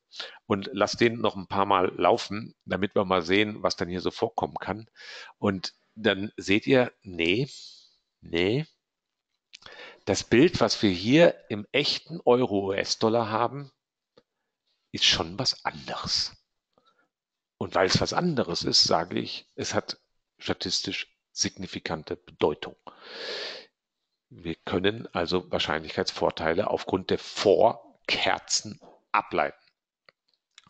und lass den noch ein paar Mal laufen, damit wir mal sehen, was dann hier so vorkommen kann. Und dann seht ihr, nee, nee, das Bild, was wir hier im echten Euro-US-Dollar haben, ist schon was anderes. Und weil es was anderes ist, sage ich, es hat statistisch signifikante Bedeutung. Wir können also Wahrscheinlichkeitsvorteile aufgrund der Vorkerzen ableiten.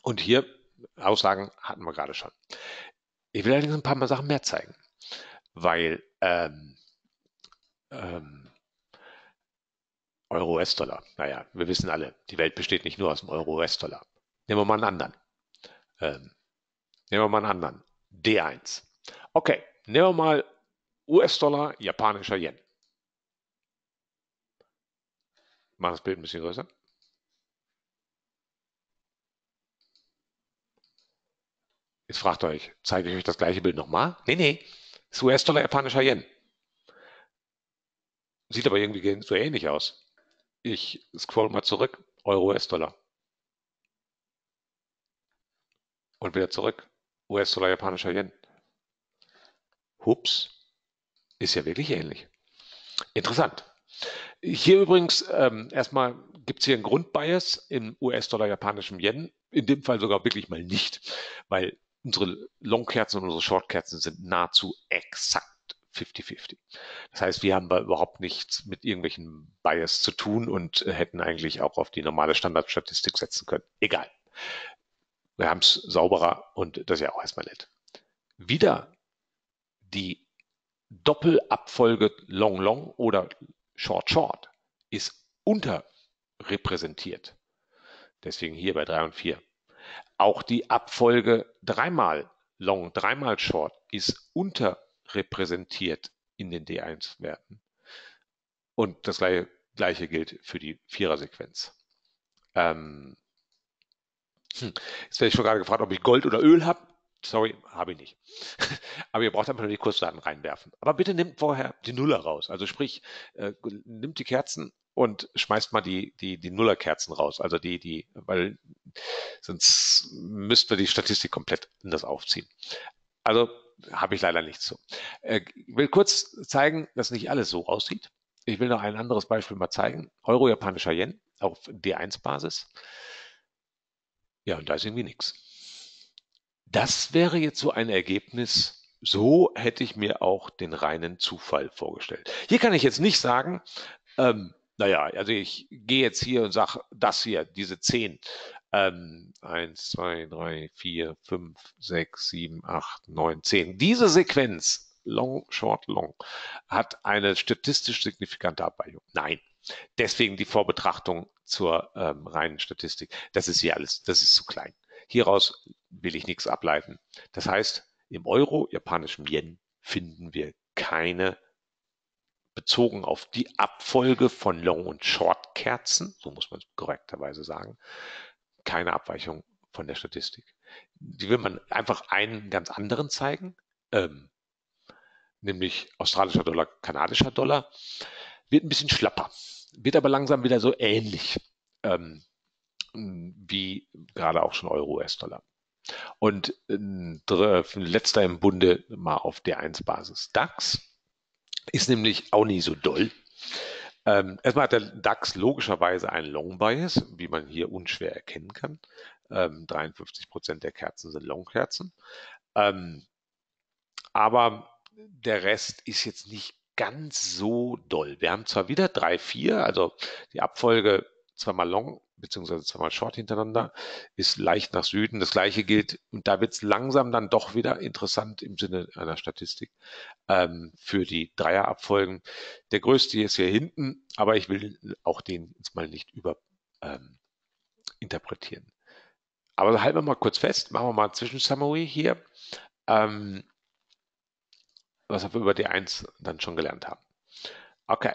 Und hier Aussagen hatten wir gerade schon. Ich will allerdings ein paar Mal Sachen mehr zeigen, weil ähm, ähm, Euro-US-Dollar. Naja, wir wissen alle, die Welt besteht nicht nur aus dem Euro-US-Dollar. Nehmen wir mal einen anderen. Ähm, nehmen wir mal einen anderen. D1. Okay, nehmen wir mal US-Dollar, japanischer Yen. Machen das Bild ein bisschen größer. Jetzt fragt euch, zeige ich euch das gleiche Bild nochmal? Nee, nee, das US-Dollar, japanischer Yen. Sieht aber irgendwie so ähnlich aus. Ich scroll mal zurück. Euro, US-Dollar. Und wieder zurück. US-Dollar, japanischer Yen. Hups. Ist ja wirklich ähnlich. Interessant. Hier übrigens, ähm, erstmal gibt es hier einen Grundbias im US-Dollar, japanischem Yen. In dem Fall sogar wirklich mal nicht, weil unsere Long-Kerzen und unsere Short-Kerzen sind nahezu exakt 50-50. Das heißt, wir haben überhaupt nichts mit irgendwelchen Bias zu tun und hätten eigentlich auch auf die normale Standardstatistik setzen können. Egal. Wir haben es sauberer und das ist ja auch erstmal nett. Wieder die Doppelabfolge Long Long oder Short Short ist unterrepräsentiert. Deswegen hier bei 3 und 4. Auch die Abfolge dreimal Long, dreimal Short ist unterrepräsentiert repräsentiert in den D1-Werten. Und das gleiche, gleiche, gilt für die Vierersequenz. Ähm, hm, jetzt werde ich schon gerade gefragt, ob ich Gold oder Öl habe. Sorry, habe ich nicht. Aber ihr braucht einfach nur die Kursdaten reinwerfen. Aber bitte nimmt vorher die Nuller raus. Also sprich, äh, nimmt die Kerzen und schmeißt mal die, die, die Nullerkerzen raus. Also die, die, weil sonst müssten wir die Statistik komplett anders aufziehen. Also habe ich leider nichts zu. Äh, ich will kurz zeigen, dass nicht alles so aussieht. Ich will noch ein anderes Beispiel mal zeigen. Euro-japanischer Yen auf D1-Basis. Ja, und da ist irgendwie nichts. Das wäre jetzt so ein Ergebnis, so hätte ich mir auch den reinen Zufall vorgestellt. Hier kann ich jetzt nicht sagen, ähm, naja, also ich gehe jetzt hier und sage, das hier, diese 10, ähm, 1, 2, 3, 4, 5, 6, 7, 8, 9, 10. Diese Sequenz, long, short, long, hat eine statistisch signifikante Abweichung. Nein. Deswegen die Vorbetrachtung zur ähm, reinen Statistik. Das ist hier alles, das ist zu klein. Hieraus will ich nichts ableiten. Das heißt, im Euro, japanischem Yen, finden wir keine bezogen auf die Abfolge von Long- und Short-Kerzen, so muss man es korrekterweise sagen, keine Abweichung von der Statistik. Die will man einfach einen ganz anderen zeigen, ähm, nämlich australischer Dollar, kanadischer Dollar, wird ein bisschen schlapper, wird aber langsam wieder so ähnlich ähm, wie gerade auch schon Euro, US-Dollar. Und äh, letzter im Bunde mal auf D1-Basis. DAX ist nämlich auch nie so doll. Ähm, erstmal hat der DAX logischerweise einen Long Bias, wie man hier unschwer erkennen kann. Ähm, 53 Prozent der Kerzen sind Long-Kerzen. Ähm, aber der Rest ist jetzt nicht ganz so doll. Wir haben zwar wieder drei, vier, also die Abfolge zweimal Long beziehungsweise zweimal Short hintereinander, ist leicht nach Süden. Das gleiche gilt, und da wird es langsam dann doch wieder interessant im Sinne einer Statistik ähm, für die Dreierabfolgen. Der größte ist hier hinten, aber ich will auch den jetzt mal nicht über ähm. Aber halten wir mal kurz fest, machen wir mal Zwischensummary hier, ähm, was wir über die 1 dann schon gelernt haben. Okay,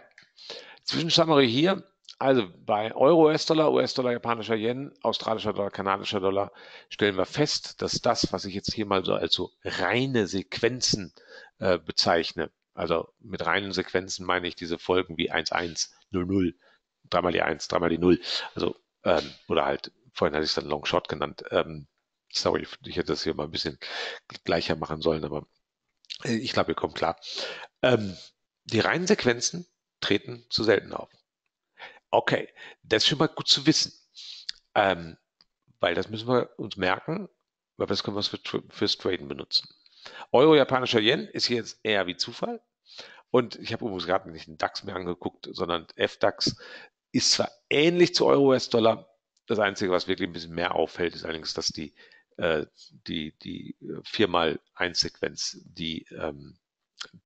Zwischensummary hier, also bei Euro, US-Dollar, US-Dollar, japanischer Yen, australischer Dollar, kanadischer Dollar stellen wir fest, dass das, was ich jetzt hier mal so als so reine Sequenzen äh, bezeichne, also mit reinen Sequenzen meine ich diese Folgen wie 1100, dreimal die 1, dreimal die 0, also ähm, oder halt, vorhin hatte ich es dann Long Shot genannt. Ähm, sorry, ich hätte das hier mal ein bisschen gleicher machen sollen, aber äh, ich glaube, ihr kommt klar. Ähm, die reinen Sequenzen treten zu selten auf. Okay, das ist schon mal gut zu wissen. Ähm, weil das müssen wir uns merken, weil das können wir für, fürs Traden benutzen. Euro, japanischer Yen ist jetzt eher wie Zufall. Und ich habe übrigens gerade nicht den DAX mehr angeguckt, sondern FDAX ist zwar ähnlich zu Euro, US-Dollar. Das Einzige, was wirklich ein bisschen mehr auffällt, ist allerdings, dass die, äh, die, die 4x1-Sequenz, die ähm,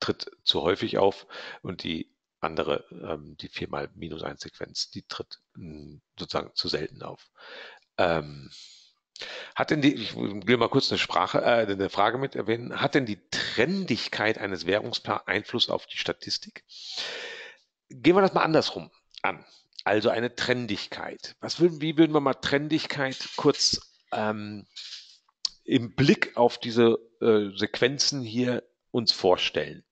tritt zu häufig auf und die andere, ähm, die viermal minus 1 Sequenz, die tritt hm, sozusagen zu selten auf. Ähm, hat denn die, ich will mal kurz eine Sprache, äh, eine Frage mit erwähnen, hat denn die Trendigkeit eines Währungspaars Einfluss auf die Statistik? Gehen wir das mal andersrum an. Also eine Trendigkeit. Was würden, wie würden wir mal Trendigkeit kurz ähm, im Blick auf diese äh, Sequenzen hier uns vorstellen?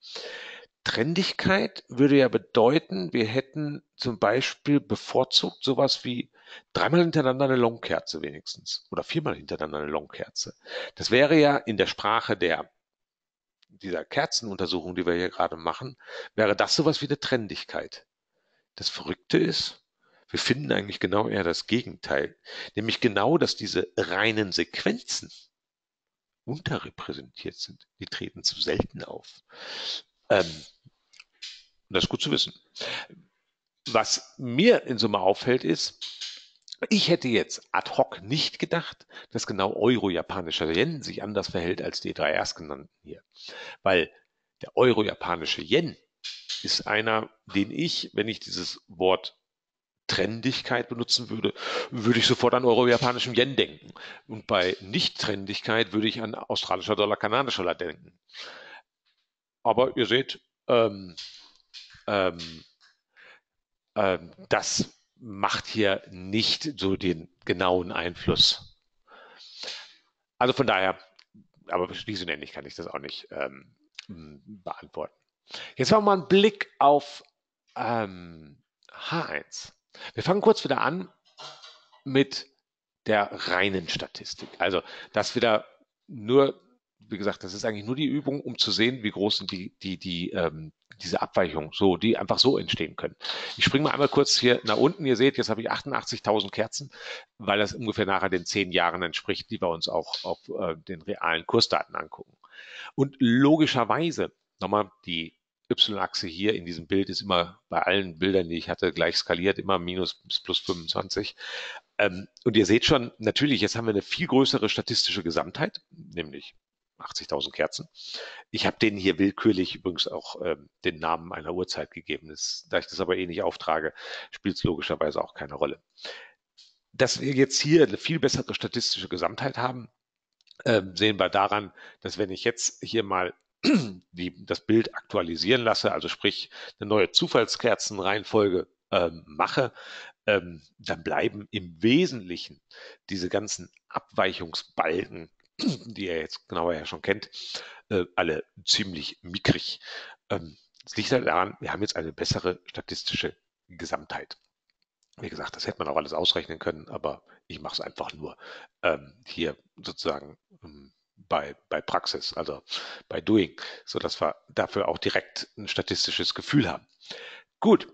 Trendigkeit würde ja bedeuten, wir hätten zum Beispiel bevorzugt sowas wie dreimal hintereinander eine Longkerze wenigstens oder viermal hintereinander eine Longkerze. Das wäre ja in der Sprache der dieser Kerzenuntersuchung, die wir hier gerade machen, wäre das sowas wie eine Trendigkeit. Das Verrückte ist, wir finden eigentlich genau eher das Gegenteil, nämlich genau, dass diese reinen Sequenzen unterrepräsentiert sind. Die treten zu selten auf. Ähm, das ist gut zu wissen. Was mir in Summe auffällt, ist, ich hätte jetzt ad hoc nicht gedacht, dass genau Euro-japanischer Yen sich anders verhält als die drei erstgenannten hier. Weil der Euro-japanische Yen ist einer, den ich, wenn ich dieses Wort Trendigkeit benutzen würde, würde ich sofort an euro-japanischem Yen denken. Und bei Nicht-Trendigkeit würde ich an australischer Dollar, kanadischer Dollar denken. Aber ihr seht, ähm, ähm, ähm, das macht hier nicht so den genauen Einfluss. Also von daher, aber diese ähnlich kann ich das auch nicht ähm, beantworten. Jetzt machen wir mal einen Blick auf ähm, H1. Wir fangen kurz wieder an mit der reinen Statistik. Also, dass wieder nur wie gesagt, das ist eigentlich nur die Übung, um zu sehen, wie groß sind die, die, die, ähm, diese Abweichungen, so, die einfach so entstehen können. Ich springe mal einmal kurz hier nach unten. Ihr seht, jetzt habe ich 88.000 Kerzen, weil das ungefähr nachher den zehn Jahren entspricht, die wir uns auch auf äh, den realen Kursdaten angucken. Und logischerweise, nochmal die Y-Achse hier in diesem Bild ist immer bei allen Bildern, die ich hatte, gleich skaliert, immer minus bis plus 25. Ähm, und ihr seht schon, natürlich, jetzt haben wir eine viel größere statistische Gesamtheit, nämlich 80.000 Kerzen. Ich habe denen hier willkürlich übrigens auch ähm, den Namen einer Uhrzeit gegeben. Das, da ich das aber eh nicht auftrage, spielt es logischerweise auch keine Rolle. Dass wir jetzt hier eine viel bessere statistische Gesamtheit haben, ähm, sehen wir daran, dass wenn ich jetzt hier mal die, das Bild aktualisieren lasse, also sprich eine neue Zufallskerzenreihenfolge ähm, mache, ähm, dann bleiben im Wesentlichen diese ganzen Abweichungsbalken die ihr jetzt genauer ja schon kennt, äh, alle ziemlich mickrig. Ähm, liegt halt daran, wir haben jetzt eine bessere statistische Gesamtheit. Wie gesagt, das hätte man auch alles ausrechnen können, aber ich mache es einfach nur ähm, hier sozusagen ähm, bei, bei Praxis, also bei Doing, sodass wir dafür auch direkt ein statistisches Gefühl haben. Gut,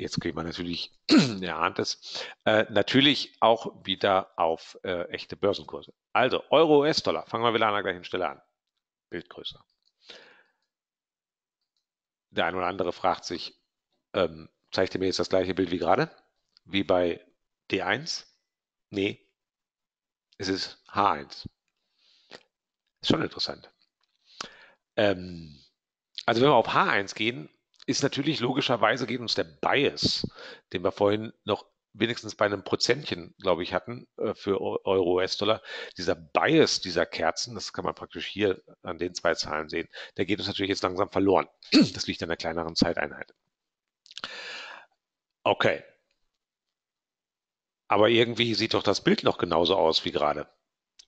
jetzt kriegt man natürlich, ihr ahnt es, äh, natürlich auch wieder auf äh, echte Börsenkurse. Also Euro, US-Dollar, fangen wir wieder an der gleichen Stelle an. Bild größer. Der eine oder andere fragt sich, ähm, zeigt ihr mir jetzt das gleiche Bild wie gerade? Wie bei D1? Nee, es ist H1. Ist schon interessant. Ähm, also wenn wir auf H1 gehen, ist natürlich logischerweise geht uns der Bias, den wir vorhin noch wenigstens bei einem Prozentchen, glaube ich, hatten äh, für Euro, US-Dollar. Dieser Bias dieser Kerzen, das kann man praktisch hier an den zwei Zahlen sehen, der geht uns natürlich jetzt langsam verloren. Das liegt an der kleineren Zeiteinheit. Okay. Aber irgendwie sieht doch das Bild noch genauso aus wie gerade.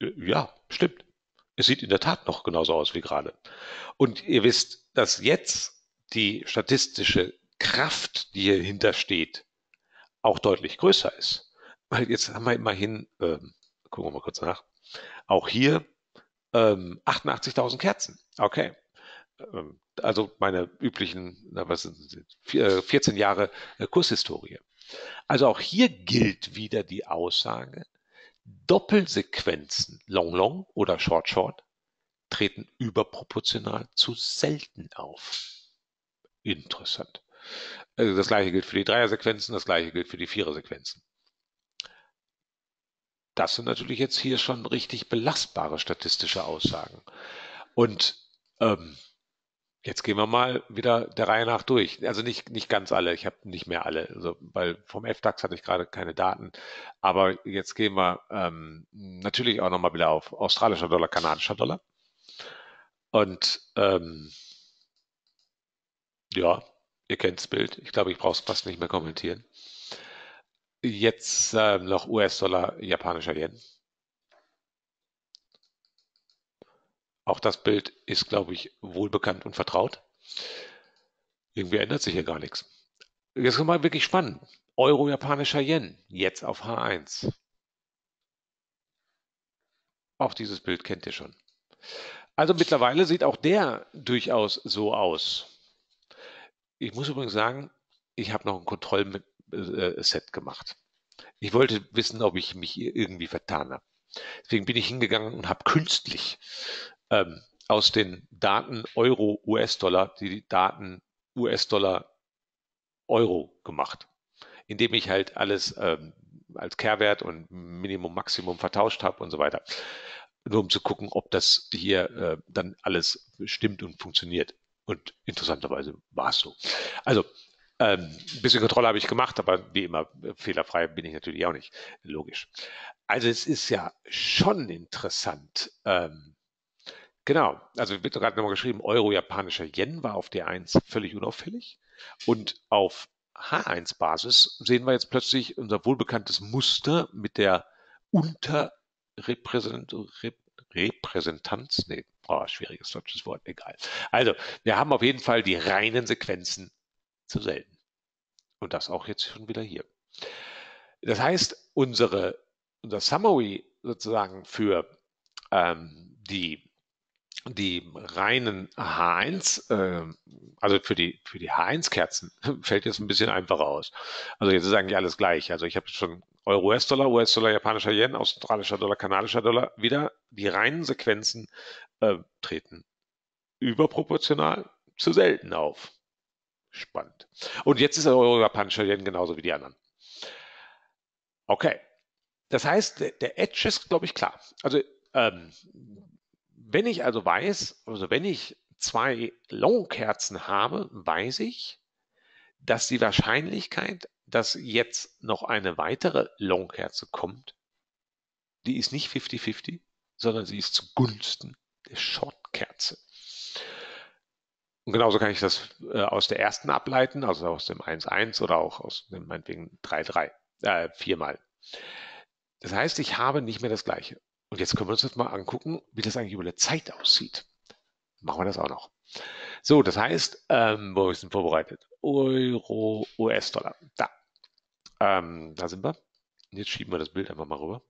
Ja, stimmt. Es sieht in der Tat noch genauso aus wie gerade. Und ihr wisst, dass jetzt die statistische Kraft, die hier hintersteht, auch deutlich größer ist. Weil jetzt haben wir immerhin, ähm, gucken wir mal kurz nach, auch hier ähm, 88.000 Kerzen. Okay. Ähm, also meine üblichen, na, was sind, 14 äh, Jahre äh, Kurshistorie. Also auch hier gilt wieder die Aussage, Doppelsequenzen Long Long oder Short Short treten überproportional zu selten auf. Interessant. Also das gleiche gilt für die Dreier-Sequenzen, das gleiche gilt für die Vierer-Sequenzen. Das sind natürlich jetzt hier schon richtig belastbare statistische Aussagen. Und ähm, Jetzt gehen wir mal wieder der Reihe nach durch. Also nicht, nicht ganz alle, ich habe nicht mehr alle, also, weil vom FDAX hatte ich gerade keine Daten. Aber jetzt gehen wir ähm, natürlich auch nochmal wieder auf australischer Dollar, kanadischer Dollar. Und ähm, ja, ihr kennt das Bild. Ich glaube, ich brauche es fast nicht mehr kommentieren. Jetzt äh, noch US-Dollar, japanischer Yen. Auch das Bild ist, glaube ich, wohlbekannt und vertraut. Irgendwie ändert sich hier gar nichts. Jetzt kommt mal wirklich spannend. Euro japanischer Yen, jetzt auf H1. Auch dieses Bild kennt ihr schon. Also mittlerweile sieht auch der durchaus so aus. Ich muss übrigens sagen, ich habe noch ein Kontrollset gemacht. Ich wollte wissen, ob ich mich irgendwie vertan habe. Deswegen bin ich hingegangen und habe künstlich ähm, aus den Daten Euro, US-Dollar, die Daten US-Dollar, Euro gemacht, indem ich halt alles ähm, als Kehrwert und Minimum, Maximum vertauscht habe und so weiter. Nur um zu gucken, ob das hier äh, dann alles stimmt und funktioniert. Und interessanterweise war es so. Also, ähm, ein bisschen Kontrolle habe ich gemacht, aber wie immer, fehlerfrei bin ich natürlich auch nicht. Logisch. Also es ist ja schon interessant, ähm, Genau, also wird gerade nochmal geschrieben, Euro-japanischer Yen war auf D1 völlig unauffällig und auf H1-Basis sehen wir jetzt plötzlich unser wohlbekanntes Muster mit der Unterrepräsentanz, nee, oh, schwieriges deutsches Wort, egal. Also, wir haben auf jeden Fall die reinen Sequenzen zu selten. Und das auch jetzt schon wieder hier. Das heißt, unsere, unser Summary sozusagen für ähm, die die reinen H1, äh, also für die, für die H1-Kerzen, fällt jetzt ein bisschen einfacher aus. Also jetzt ist eigentlich alles gleich. Also ich habe schon Euro, US-Dollar, US-Dollar, japanischer Yen, australischer Dollar, kanadischer Dollar. Wieder die reinen Sequenzen äh, treten überproportional zu selten auf. Spannend. Und jetzt ist der Euro, japanischer Yen genauso wie die anderen. Okay. Das heißt, der, der Edge ist, glaube ich, klar. Also ähm, wenn ich also weiß, also wenn ich zwei Longkerzen habe, weiß ich, dass die Wahrscheinlichkeit, dass jetzt noch eine weitere Longkerze kommt, die ist nicht 50-50, sondern sie ist zugunsten der Shortkerze. Und genauso kann ich das äh, aus der ersten ableiten, also aus dem 1-1 oder auch aus dem meinetwegen 3-3, äh, viermal. Das heißt, ich habe nicht mehr das gleiche. Und jetzt können wir uns das mal angucken, wie das eigentlich über eine Zeit aussieht. Machen wir das auch noch. So, das heißt, ähm, wo ist denn vorbereitet? Euro, US-Dollar. Da. Ähm, da sind wir. Jetzt schieben wir das Bild einfach mal rüber.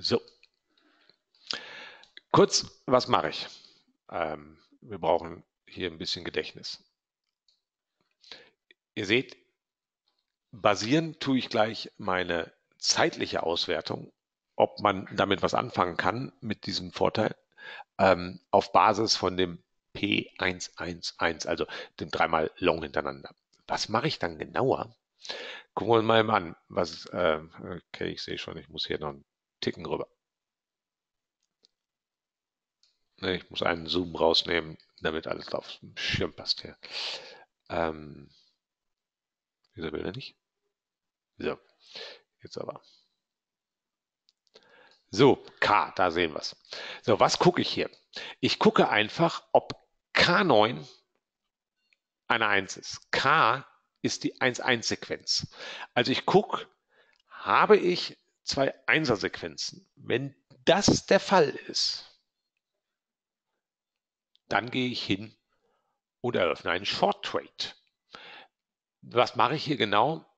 So. Kurz, was mache ich? Ähm, wir brauchen hier ein bisschen Gedächtnis. Ihr seht, basieren tue ich gleich meine zeitliche Auswertung, ob man damit was anfangen kann mit diesem Vorteil, ähm, auf Basis von dem P111, also dem dreimal Long hintereinander. Was mache ich dann genauer? Gucken wir uns mal an, was, äh, okay, ich sehe schon, ich muss hier noch einen Ticken rüber. Ich muss einen Zoom rausnehmen, damit alles auf dem Schirm passt hier. Ähm, dieser will er nicht. So, jetzt aber. So, K, da sehen wir es. So, was gucke ich hier? Ich gucke einfach, ob K9 eine 1 ist. K ist die 1-1-Sequenz. Also ich gucke, habe ich zwei Einser-Sequenzen? Wenn das der Fall ist, dann gehe ich hin und eröffne einen Short Trade. Was mache ich hier genau?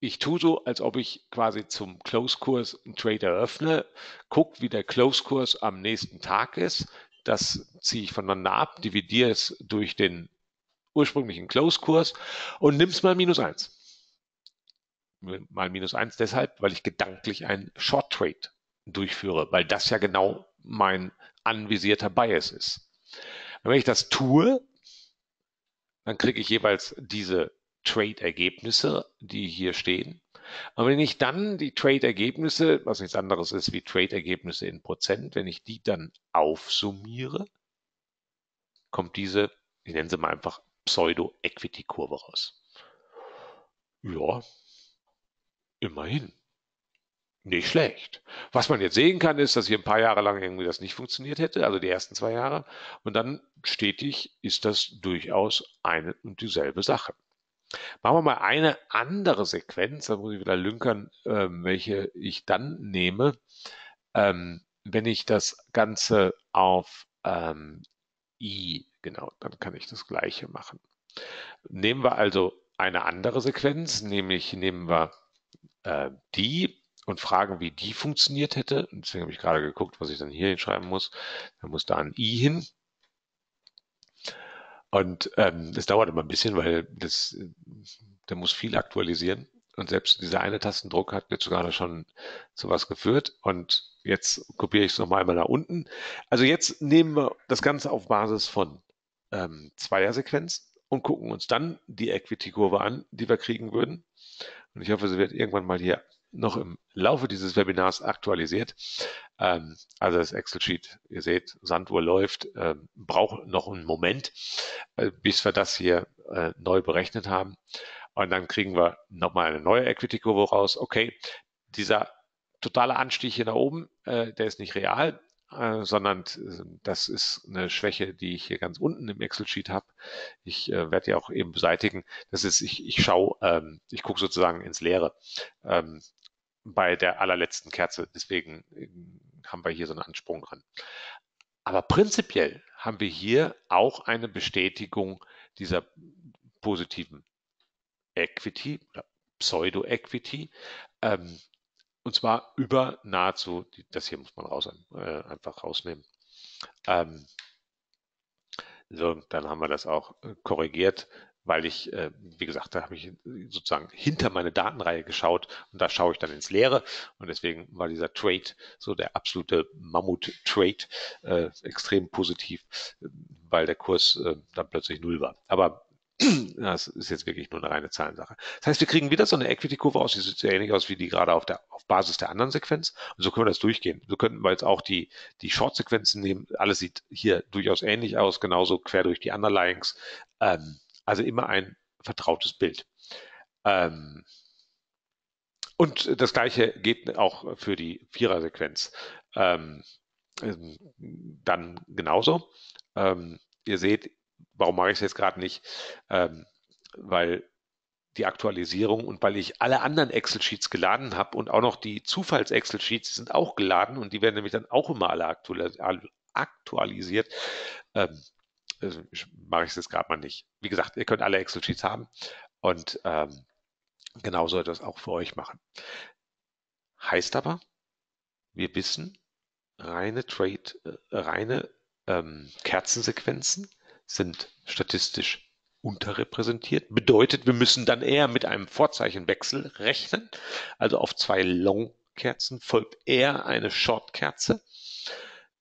Ich tue so, als ob ich quasi zum Close-Kurs einen Trade eröffne, gucke, wie der Close-Kurs am nächsten Tag ist. Das ziehe ich voneinander ab, dividiere es durch den ursprünglichen Close-Kurs und nimm es mal minus eins. Mal minus eins deshalb, weil ich gedanklich einen Short Trade durchführe, weil das ja genau mein anvisierter Bias ist. Wenn ich das tue, dann kriege ich jeweils diese Trade-Ergebnisse, die hier stehen. Und wenn ich dann die Trade-Ergebnisse, was nichts anderes ist wie Trade-Ergebnisse in Prozent, wenn ich die dann aufsummiere, kommt diese, ich nenne sie mal einfach Pseudo-Equity-Kurve raus. Ja, immerhin nicht schlecht. Was man jetzt sehen kann, ist, dass hier ein paar Jahre lang irgendwie das nicht funktioniert hätte, also die ersten zwei Jahre. Und dann stetig ist das durchaus eine und dieselbe Sache. Machen wir mal eine andere Sequenz, da muss ich wieder lünkern, äh, welche ich dann nehme, ähm, wenn ich das Ganze auf ähm, i, genau, dann kann ich das gleiche machen. Nehmen wir also eine andere Sequenz, nämlich nehmen wir äh, die und fragen, wie die funktioniert hätte. Deswegen habe ich gerade geguckt, was ich dann hier hinschreiben muss. Da muss da ein i hin. Und ähm, das dauert immer ein bisschen, weil das, der muss viel aktualisieren. Und selbst dieser eine Tastendruck hat jetzt gerade schon zu was geführt. Und jetzt kopiere ich es nochmal einmal nach unten. Also jetzt nehmen wir das Ganze auf Basis von ähm, Zweier-Sequenz und gucken uns dann die Equity-Kurve an, die wir kriegen würden. Und ich hoffe, sie wird irgendwann mal hier noch im Laufe dieses Webinars aktualisiert. Ähm, also das Excel-Sheet, ihr seht, Sanduhr läuft, äh, braucht noch einen Moment, äh, bis wir das hier äh, neu berechnet haben. Und dann kriegen wir nochmal eine neue Equity-Kurve raus. Okay, dieser totale Anstieg hier nach oben, äh, der ist nicht real, äh, sondern äh, das ist eine Schwäche, die ich hier ganz unten im Excel-Sheet habe. Ich äh, werde die auch eben beseitigen. Das ist, ich, ich schaue, ähm, ich gucke sozusagen ins Leere. Ähm, bei der allerletzten Kerze. Deswegen äh, haben wir hier so einen Ansprung dran. Aber prinzipiell haben wir hier auch eine Bestätigung dieser positiven Equity oder Pseudo-Equity. Ähm, und zwar über nahezu, das hier muss man raus, äh, einfach rausnehmen. Ähm, so, dann haben wir das auch äh, korrigiert weil ich, äh, wie gesagt, da habe ich sozusagen hinter meine Datenreihe geschaut und da schaue ich dann ins Leere und deswegen war dieser Trade so der absolute Mammut-Trade äh, extrem positiv, weil der Kurs äh, dann plötzlich null war. Aber das ist jetzt wirklich nur eine reine Zahlensache. Das heißt, wir kriegen wieder so eine Equity-Kurve aus, die sieht so ähnlich aus wie die gerade auf der auf Basis der anderen Sequenz. Und so können wir das durchgehen. So könnten wir jetzt auch die, die Short-Sequenzen nehmen. Alles sieht hier durchaus ähnlich aus, genauso quer durch die Underlyings. Ähm, also immer ein vertrautes Bild. Ähm, und das gleiche geht auch für die Vierer-Sequenz. Ähm, dann genauso. Ähm, ihr seht, warum mache ich es jetzt gerade nicht? Ähm, weil die Aktualisierung und weil ich alle anderen Excel-Sheets geladen habe und auch noch die Zufalls-Excel-Sheets sind auch geladen und die werden nämlich dann auch immer alle aktualisiert. Ähm, also mache ich es jetzt gerade mal nicht. Wie gesagt, ihr könnt alle Excel-Sheets haben und ähm, genau soll das auch für euch machen. Heißt aber, wir wissen, reine Trade, äh, reine ähm, Kerzensequenzen sind statistisch unterrepräsentiert. Bedeutet, wir müssen dann eher mit einem Vorzeichenwechsel rechnen. Also auf zwei Long-Kerzen folgt eher eine Short-Kerze.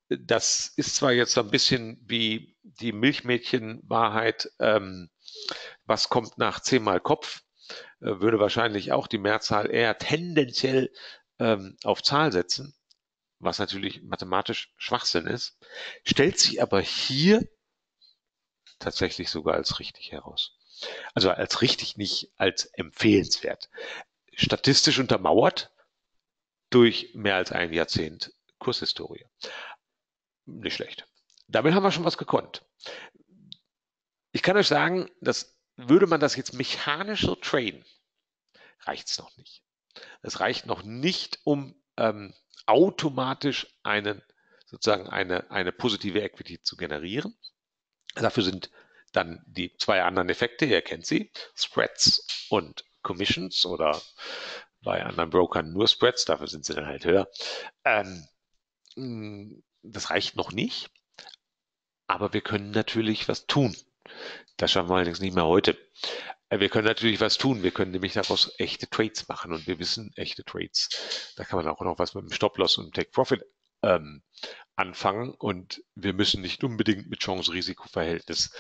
Das ist zwar jetzt ein bisschen wie die Milchmädchen-Wahrheit, ähm, was kommt nach zehnmal Kopf, äh, würde wahrscheinlich auch die Mehrzahl eher tendenziell ähm, auf Zahl setzen, was natürlich mathematisch Schwachsinn ist, stellt sich aber hier tatsächlich sogar als richtig heraus. Also als richtig, nicht als empfehlenswert. Statistisch untermauert durch mehr als ein Jahrzehnt Kurshistorie. Nicht schlecht. Damit haben wir schon was gekonnt. Ich kann euch sagen, dass würde man das jetzt mechanisch so traden, reicht es noch nicht. Es reicht noch nicht, um ähm, automatisch einen, sozusagen eine, eine positive Equity zu generieren. Dafür sind dann die zwei anderen Effekte, ihr kennt sie, Spreads und Commissions oder bei anderen Brokern nur Spreads, dafür sind sie dann halt höher. Ähm, das reicht noch nicht, aber wir können natürlich was tun. Das schaffen wir allerdings nicht mehr heute. Äh, wir können natürlich was tun. Wir können nämlich daraus echte Trades machen und wir wissen echte Trades. Da kann man auch noch was mit dem Stop-Loss und Take-Profit ähm, anfangen und wir müssen nicht unbedingt mit Chance-Risiko-Verhältnis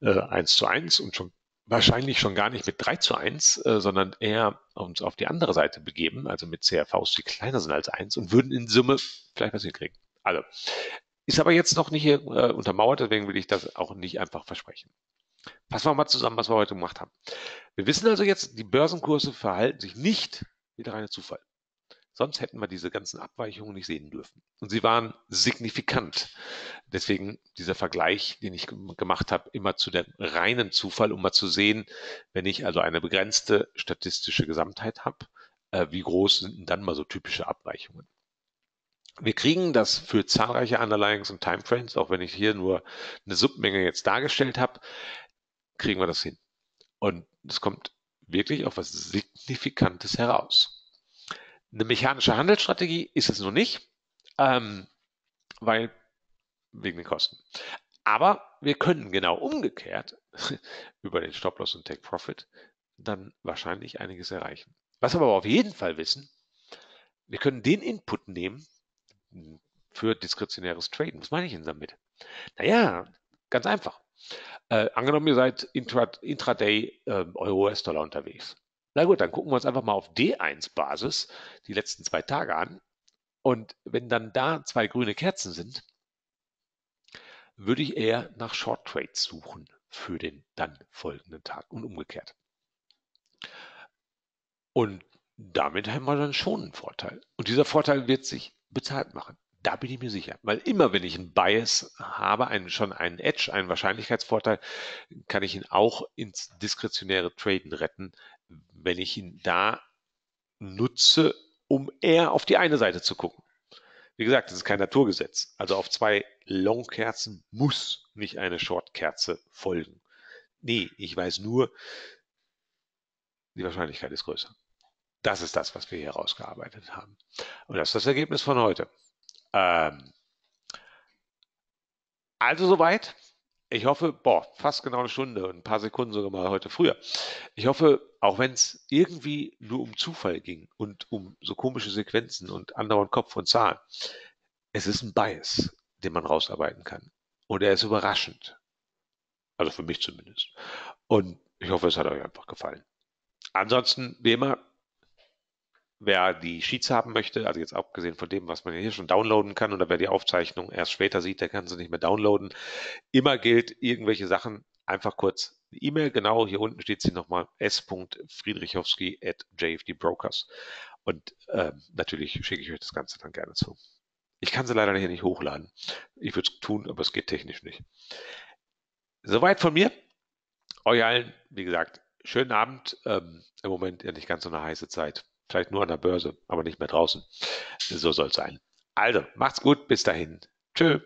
äh, 1 zu 1 und schon wahrscheinlich schon gar nicht mit 3 zu 1, äh, sondern eher uns auf die andere Seite begeben, also mit CRVs, die kleiner sind als 1 und würden in Summe vielleicht was hinkriegen. Also, ist aber jetzt noch nicht hier äh, untermauert, deswegen will ich das auch nicht einfach versprechen. Fassen wir mal zusammen, was wir heute gemacht haben. Wir wissen also jetzt, die Börsenkurse verhalten sich nicht wie der reine Zufall. Sonst hätten wir diese ganzen Abweichungen nicht sehen dürfen. Und sie waren signifikant. Deswegen dieser Vergleich, den ich gemacht habe, immer zu dem reinen Zufall, um mal zu sehen, wenn ich also eine begrenzte statistische Gesamtheit habe, äh, wie groß sind dann mal so typische Abweichungen. Wir kriegen das für zahlreiche Underlyings und Timeframes, auch wenn ich hier nur eine Submenge jetzt dargestellt habe, kriegen wir das hin. Und es kommt wirklich auf was Signifikantes heraus. Eine mechanische Handelsstrategie ist es noch nicht, ähm, weil wegen den Kosten. Aber wir können genau umgekehrt über den Stop-Loss und Take-Profit dann wahrscheinlich einiges erreichen. Was wir aber auf jeden Fall wissen, wir können den Input nehmen für diskretionäres Traden. Was meine ich denn damit? Naja, ganz einfach. Äh, angenommen, ihr seid intra, intraday äh, Euro-US-Dollar unterwegs. Na gut, dann gucken wir uns einfach mal auf D1-Basis die letzten zwei Tage an. Und wenn dann da zwei grüne Kerzen sind, würde ich eher nach Short Trades suchen für den dann folgenden Tag und umgekehrt. Und damit haben wir dann schon einen Vorteil. Und dieser Vorteil wird sich bezahlt machen. Da bin ich mir sicher. Weil immer, wenn ich einen Bias habe, einen, schon einen Edge, einen Wahrscheinlichkeitsvorteil, kann ich ihn auch ins diskretionäre Traden retten, wenn ich ihn da nutze, um eher auf die eine Seite zu gucken. Wie gesagt, das ist kein Naturgesetz. Also auf zwei Long-Kerzen muss nicht eine Short-Kerze folgen. Nee, ich weiß nur, die Wahrscheinlichkeit ist größer. Das ist das, was wir hier rausgearbeitet haben. Und das ist das Ergebnis von heute. Ähm, also soweit. Ich hoffe, boah, fast genau eine Stunde und ein paar Sekunden sogar mal heute früher. Ich hoffe, auch wenn es irgendwie nur um Zufall ging und um so komische Sequenzen und andauernd Kopf und Zahlen, es ist ein Bias, den man rausarbeiten kann. Und er ist überraschend. Also für mich zumindest. Und ich hoffe, es hat euch einfach gefallen. Ansonsten, wie immer, Wer die Sheets haben möchte, also jetzt abgesehen von dem, was man hier schon downloaden kann, oder wer die Aufzeichnung erst später sieht, der kann sie nicht mehr downloaden. Immer gilt, irgendwelche Sachen einfach kurz E-Mail, genau, hier unten steht sie nochmal, s.friedrichowski at jfdbrokers. Und äh, natürlich schicke ich euch das Ganze dann gerne zu. Ich kann sie leider hier nicht hochladen. Ich würde es tun, aber es geht technisch nicht. Soweit von mir. Euch allen, wie gesagt, schönen Abend. Ähm, Im Moment ja nicht ganz so eine heiße Zeit. Vielleicht nur an der Börse, aber nicht mehr draußen. So soll es sein. Also, macht's gut, bis dahin. Tschö.